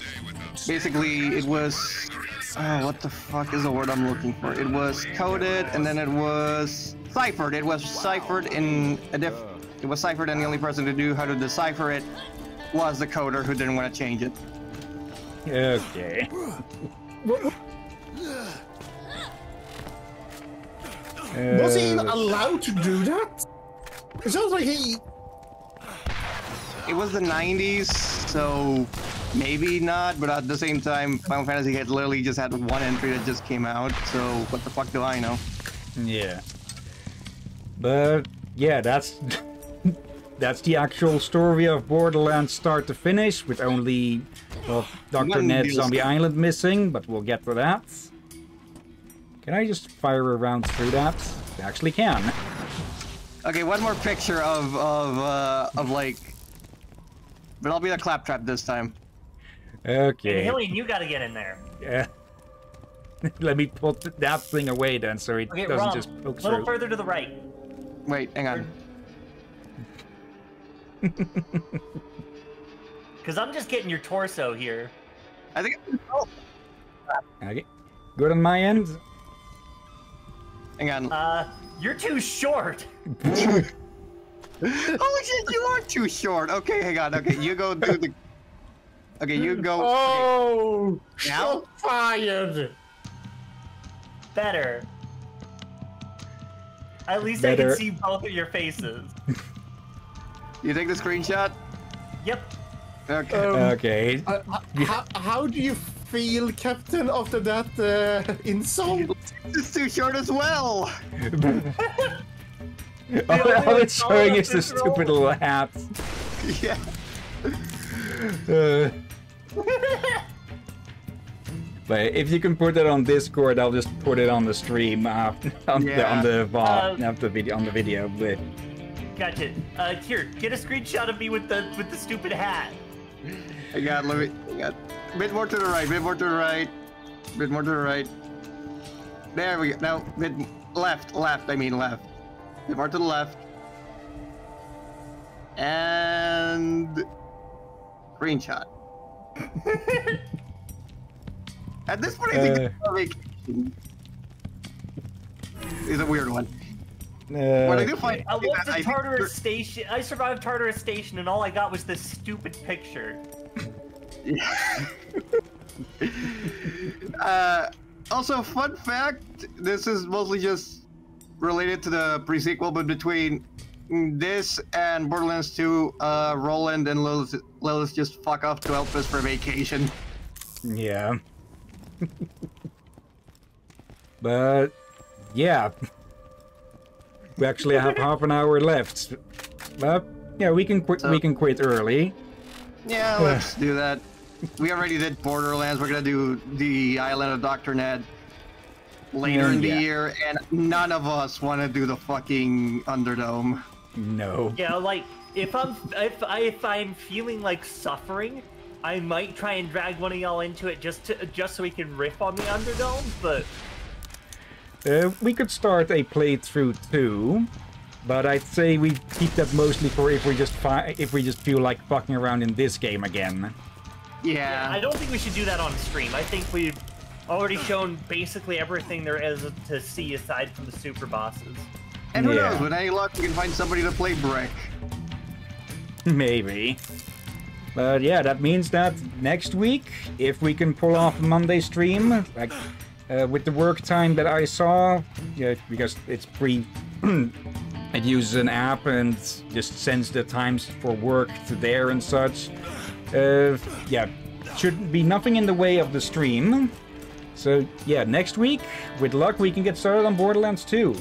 basically it was oh, what the fuck is the word i'm looking for it was coded and then it was ciphered it was ciphered in a diff it was ciphered and the only person to do how to decipher it was the coder who didn't want to change it Okay. Was he even allowed to do that? It sounds like he. It was the 90s, so maybe not, but at the same time, Final Fantasy had literally just had one entry that just came out, so what the fuck do I know? Yeah. But yeah, that's that's the actual story of Borderlands start to finish, with only well Dr. DLC. on island missing, but we'll get to that. Can I just fire around through that? I actually can. Okay, one more picture of, of, uh, of like... But I'll be the claptrap this time. Hey, Okay. Hillyan, you gotta get in there. Yeah. Let me put that thing away then, so it Okay, doesn't Rom, just a poke little further to the right. Wait, hang on. Because I'm just getting your torso here. I think... Okay. Good on my end. Hang on. Uh, you're too short. Holy shit, you are too short. Okay, hang on. Okay, you go do the. Okay, you go. Oh, Now? shot fired. Better. At least I can see both of your faces. You take the screenshot. Yep. Okay. Okay. Uh, how, how do you feel, Captain, after that uh, insult? It's too short as well. all, all it's showing up is the this stupid little hat. Yeah. Uh, but if you can put it on Discord, I'll just put it on the stream uh, on the on the VOD, Uh, not the video on the video. But Gotcha. Uh, here, get a screenshot of me with the with the stupid hat. I got. Let me. I got. Bit more to the right. Bit more to the right. Bit more to the right. There we go. Now, bit left. Left. I mean left. Bit more to the left. And screenshot. At this point, I think Uh. it's a vacation. It's a weird one. uh, When I do find I went to I Tartarus Station. I survived Tartarus Station, and all I got was this stupid picture. Uh, also, fun fact: this is mostly just related to the pre-sequel, but between this and Borderlands 2, uh, Roland and Lilith, Lilith just fuck off to Elpis for vacation. yeah. but yeah, we actually have half an hour left. But yeah, we can quit. we can quit early. Yeah, let's do that. We already did Borderlands. We're gonna do the Island of Doctor Ned later Yeah. in the Yeah. year, and none of us want to do the fucking Underdome. No. Yeah, like if I'm if I if I'm feeling like suffering, I might try and drag one of y'all into it just to just so we can riff on the Underdome. But Uh, we could start a playthrough too, but I'd say we keep that mostly for if we just fi- if we just feel like fucking around in this game again. Yeah. I don't think we should do that on stream. I think we've already shown basically everything there is to see aside from the super bosses. And who Yeah. knows? With any luck, we can find somebody to play Brick. Maybe. But yeah, that means that next week, if we can pull off a Monday stream, like uh, with the work time that I saw, yeah, because it's pre. it uses an app and just sends the times for work to there and such. Uh, yeah, should be nothing in the way of the stream. So yeah, next week, with luck, we can get started on Borderlands 2.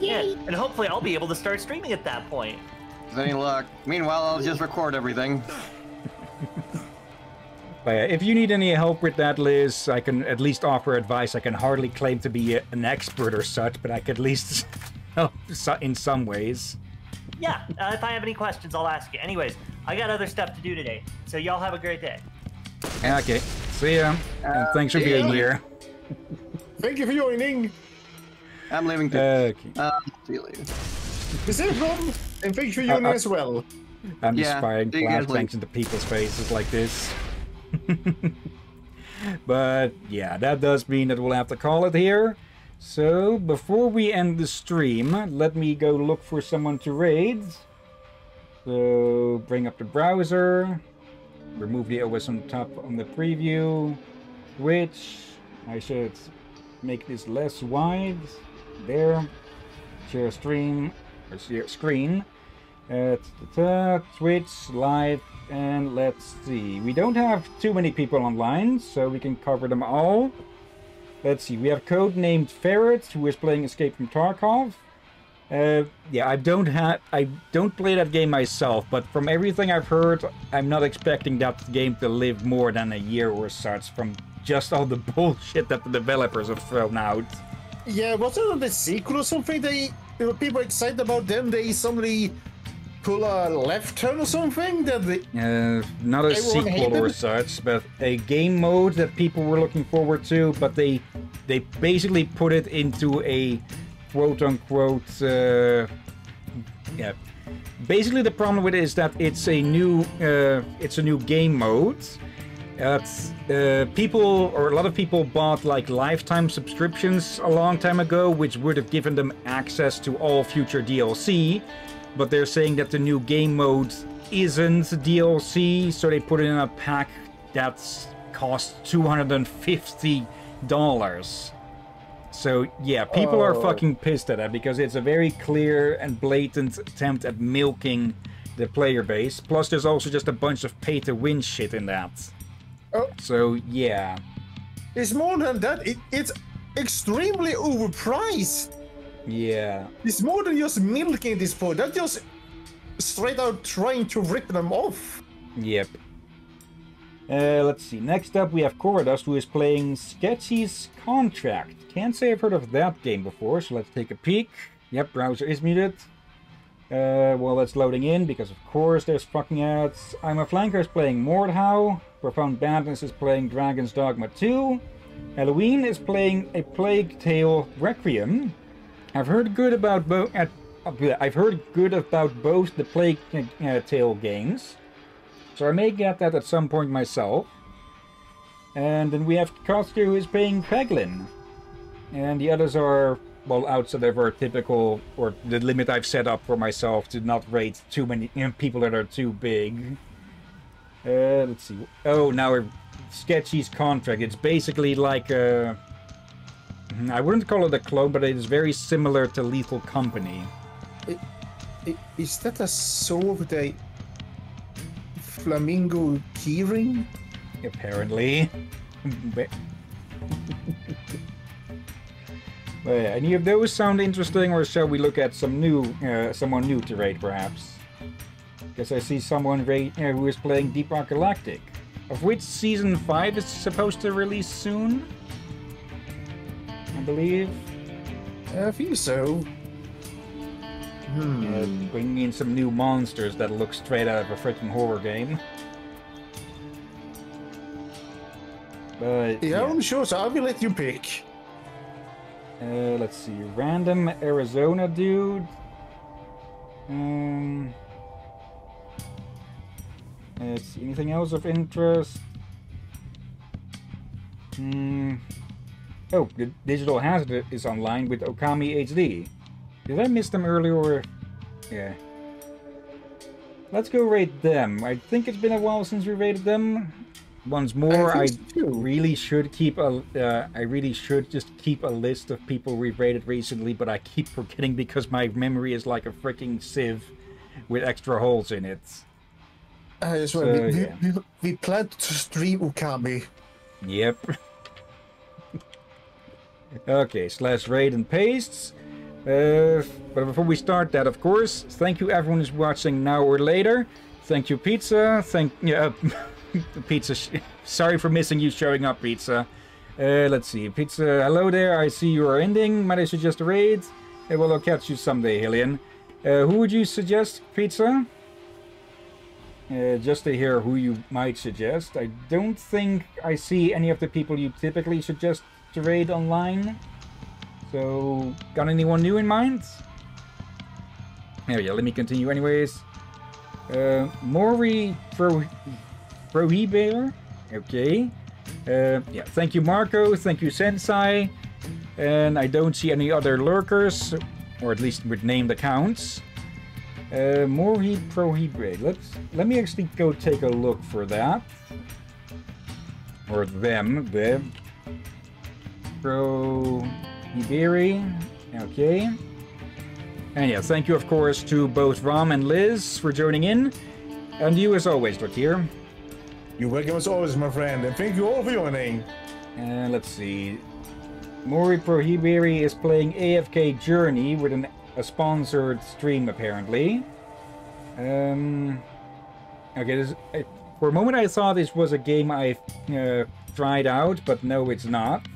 Yeah, and hopefully I'll be able to start streaming at that point. With any luck. Meanwhile, I'll just record everything. But yeah, if you need any help with that, Liz, I can at least offer advice. I can hardly claim to be a- an expert or such, but I can at least help in some ways. Yeah, uh, if I have any questions, I'll ask you. Anyways, I got other stuff to do today, so y'all have a great day. Okay, see ya. Uh, and thanks for see being ya. here. Thank you for joining. I'm leaving too. Okay. Um, see you later. Is it Rob? And thanks for joining uh, as well. I'm just Yeah, firing see you guys flashbangs into people's faces like this. but yeah, that does mean that we'll have to call it here. So before we end the stream, let me go look for someone to raid. So bring up the browser, remove the OS on top on the preview, which I should make this less wide. There, share stream or share screen. Uh, Twitch live, and let's see. We don't have too many people online, so we can cover them all. Let's see. We have code named Ferret, who is playing Escape from Tarkov. Uh, yeah, I don't have, I don't play that game myself, but from everything I've heard, I'm not expecting that game to live more than a year or such from just all the bullshit that the developers have thrown out. Yeah, wasn't it the sequel or something? They, they were people excited about. them. they suddenly pull a left turn or something. That they, Uh, not a sequel or such, but a game mode that people were looking forward to, but they they basically put it into a quote unquote uh, yeah. Basically, the problem with it is that it's a new uh, it's a new game mode, That's uh, people, or a lot of people bought like lifetime subscriptions a long time ago, which would have given them access to all future DLC. But they're saying that the new game mode isn't DLC, so they put it in a pack that's cost two hundred and fifty dollars. So yeah, people are Oh. fucking pissed at that because it's a very clear and blatant attempt at milking the player base. Plus, there's also just a bunch of pay-to-win shit in that. Oh. So yeah, It's more than that. It, it's extremely overpriced. yeah. It's more than just milking this point. That's just straight out trying to rip them off. Yep. Uh, let's see. Next up, we have Corridus, who is playing Sketchy's Contract. Can't say I've heard of that game before, so let's take a peek. Yep, browser is muted. Uh, well, that's loading in, because of course there's fucking ads. I'm a Flanker is playing Mordhau. Profound Badness is playing Dragon's Dogma 2. Halloween is playing A Plague Tale Requiem. I've heard good about both. Uh, I've heard good about both the Plague uh, Tale games. So I may get that at some point myself. And then we have Kostya who is playing Peglin. And the others are, well, outside of our typical, or the limit I've set up for myself to not rate too many you know, people that are too big. Uh, let's see. Oh, now we're Sketchy's Contract. It's basically like a... I wouldn't call it a clone, but it is very similar to Lethal Company. I- Is that a sword a flamingo keyring? apparently. But- But yeah, any of those sound interesting, or shall we look at some new, uh, someone new to raid, perhaps? Because I see someone who is playing Deep Rock Galactic, of which season five is supposed to release soon. I believe. I think so. Hmm. Uh, bringing in some new monsters that look straight out of a freaking horror game. But Yeah, I'm sure, so I will be let you pick. Uh, let's see. Random Arizona dude. Um. Let's see. Anything else of interest? Hmm. Oh, the Digital Hazard is online with Okami HD. Did I miss them earlier. Yeah. Let's go rate them. I think it's been a while since we rated them. Once more, I, so, really should keep a. Uh, I really should just keep a list of people we've rated recently, but I keep forgetting because my memory is like a freaking sieve with extra holes in it. I just So, want we, yeah. we, we, we plan to stream Okami. Yep. okay, slash raid and pastes. Uh, but before we start that, of course, thank you everyone who's watching now or later. Thank you, Pizza. Thank yeah, Pizza. sh- Sorry for missing you showing up, Pizza. Uh, let's see, Pizza. Hello there. I see you are ending. Might I suggest a raid? Uh, well, I'll catch you someday, Hillyan. Uh, who would you suggest, Pizza? Uh, just to hear who you might suggest. I don't think I see any of the people you typically suggest to raid online. So, got anyone new in mind? Oh yeah, let me continue anyways. Uh, Maury Pro Prohibitor. Okay. Uh, yeah, thank you Marco, thank you Sensei. And I don't see any other lurkers, or at least with named accounts. Uh, Maury Prohibite. Let's let me actually go take a look for that. Or them, them. Prohibiri. Okay. And yeah, thank you of course to both Ram and Liz for joining in. And you as always, Drakir. You're welcome as always, my friend, and thank you all for joining. And let's see. Mori Prohibiri is playing AFK Journey with an, a sponsored stream, apparently. Um, okay, this, I, for a moment I thought this was a game I uh, tried out, but no, it's not.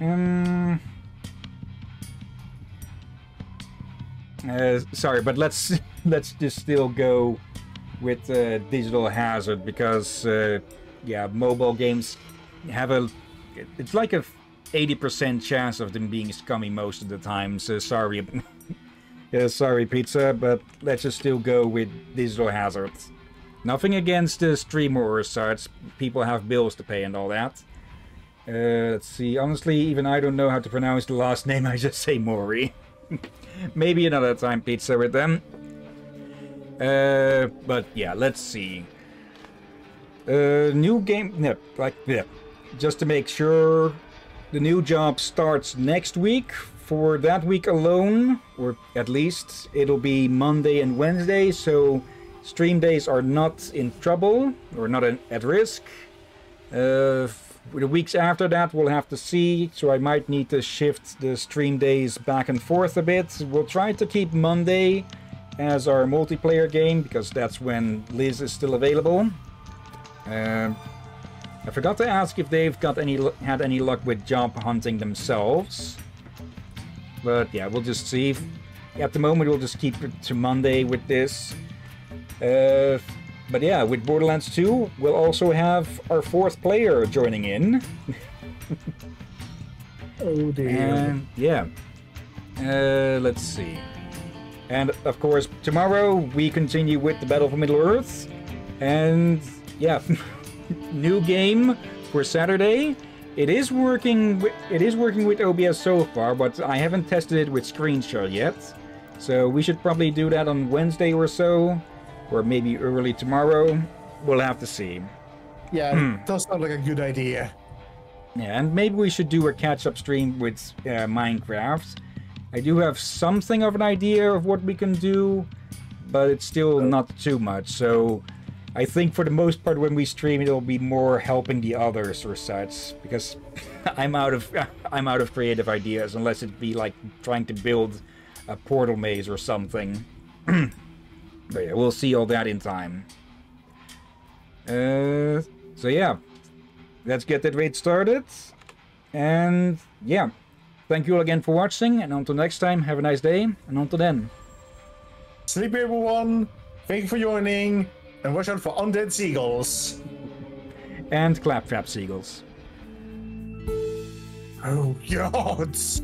Um, uh, sorry, but let's let's just still go with uh, Digital Hazard because uh, yeah, mobile games have a it's like a 80% chance of them being scummy most of the time. So sorry, yeah, sorry, pizza, but let's just still go with Digital hazards. Nothing against the streamer or such. People have bills to pay and all that. Uh, let's see. Honestly, even I don't know how to pronounce the last name. I just say Mori. Maybe another time pizza with them. Uh, but yeah, let's see. Uh, new game. No, like yeah. Just to make sure, the new job starts next week. For that week alone, or at least it'll be Monday and Wednesday. So stream days are not in trouble or not at risk. Uh, the weeks after that, we'll have to see. So I might need to shift the stream days back and forth a bit. We'll try to keep Monday as our multiplayer game because that's when Liz is still available. Um, I forgot to ask if they've got any had any luck with job hunting themselves. But yeah, we'll just see. At the moment, we'll just keep it to Monday with this. Uh, but yeah, with Borderlands 2, we'll also have our fourth player joining in. oh dear. And yeah. Uh, let's see. And of course, tomorrow we continue with the Battle for Middle Earth. And yeah, new game for Saturday. It is working. With, it is working with OBS so far, but I haven't tested it with Screenshot yet. So we should probably do that on Wednesday or so, or maybe early tomorrow. We'll have to see. Yeah, it does sound like a good idea. Yeah, and maybe we should do a catch-up stream with uh, Minecraft. I do have something of an idea of what we can do, but it's still not too much. So I think for the most part when we stream it'll be more helping the others or such because I'm out of I'm out of creative ideas unless it be like trying to build a portal maze or something. but yeah, we'll see all that in time. Uh, so yeah, let's get that raid started. And yeah, thank you all again for watching. And until next time, have a nice day. And until then. Sleep everyone. Thank you for joining. And watch out for undead seagulls. And claptrap seagulls. Oh, gods.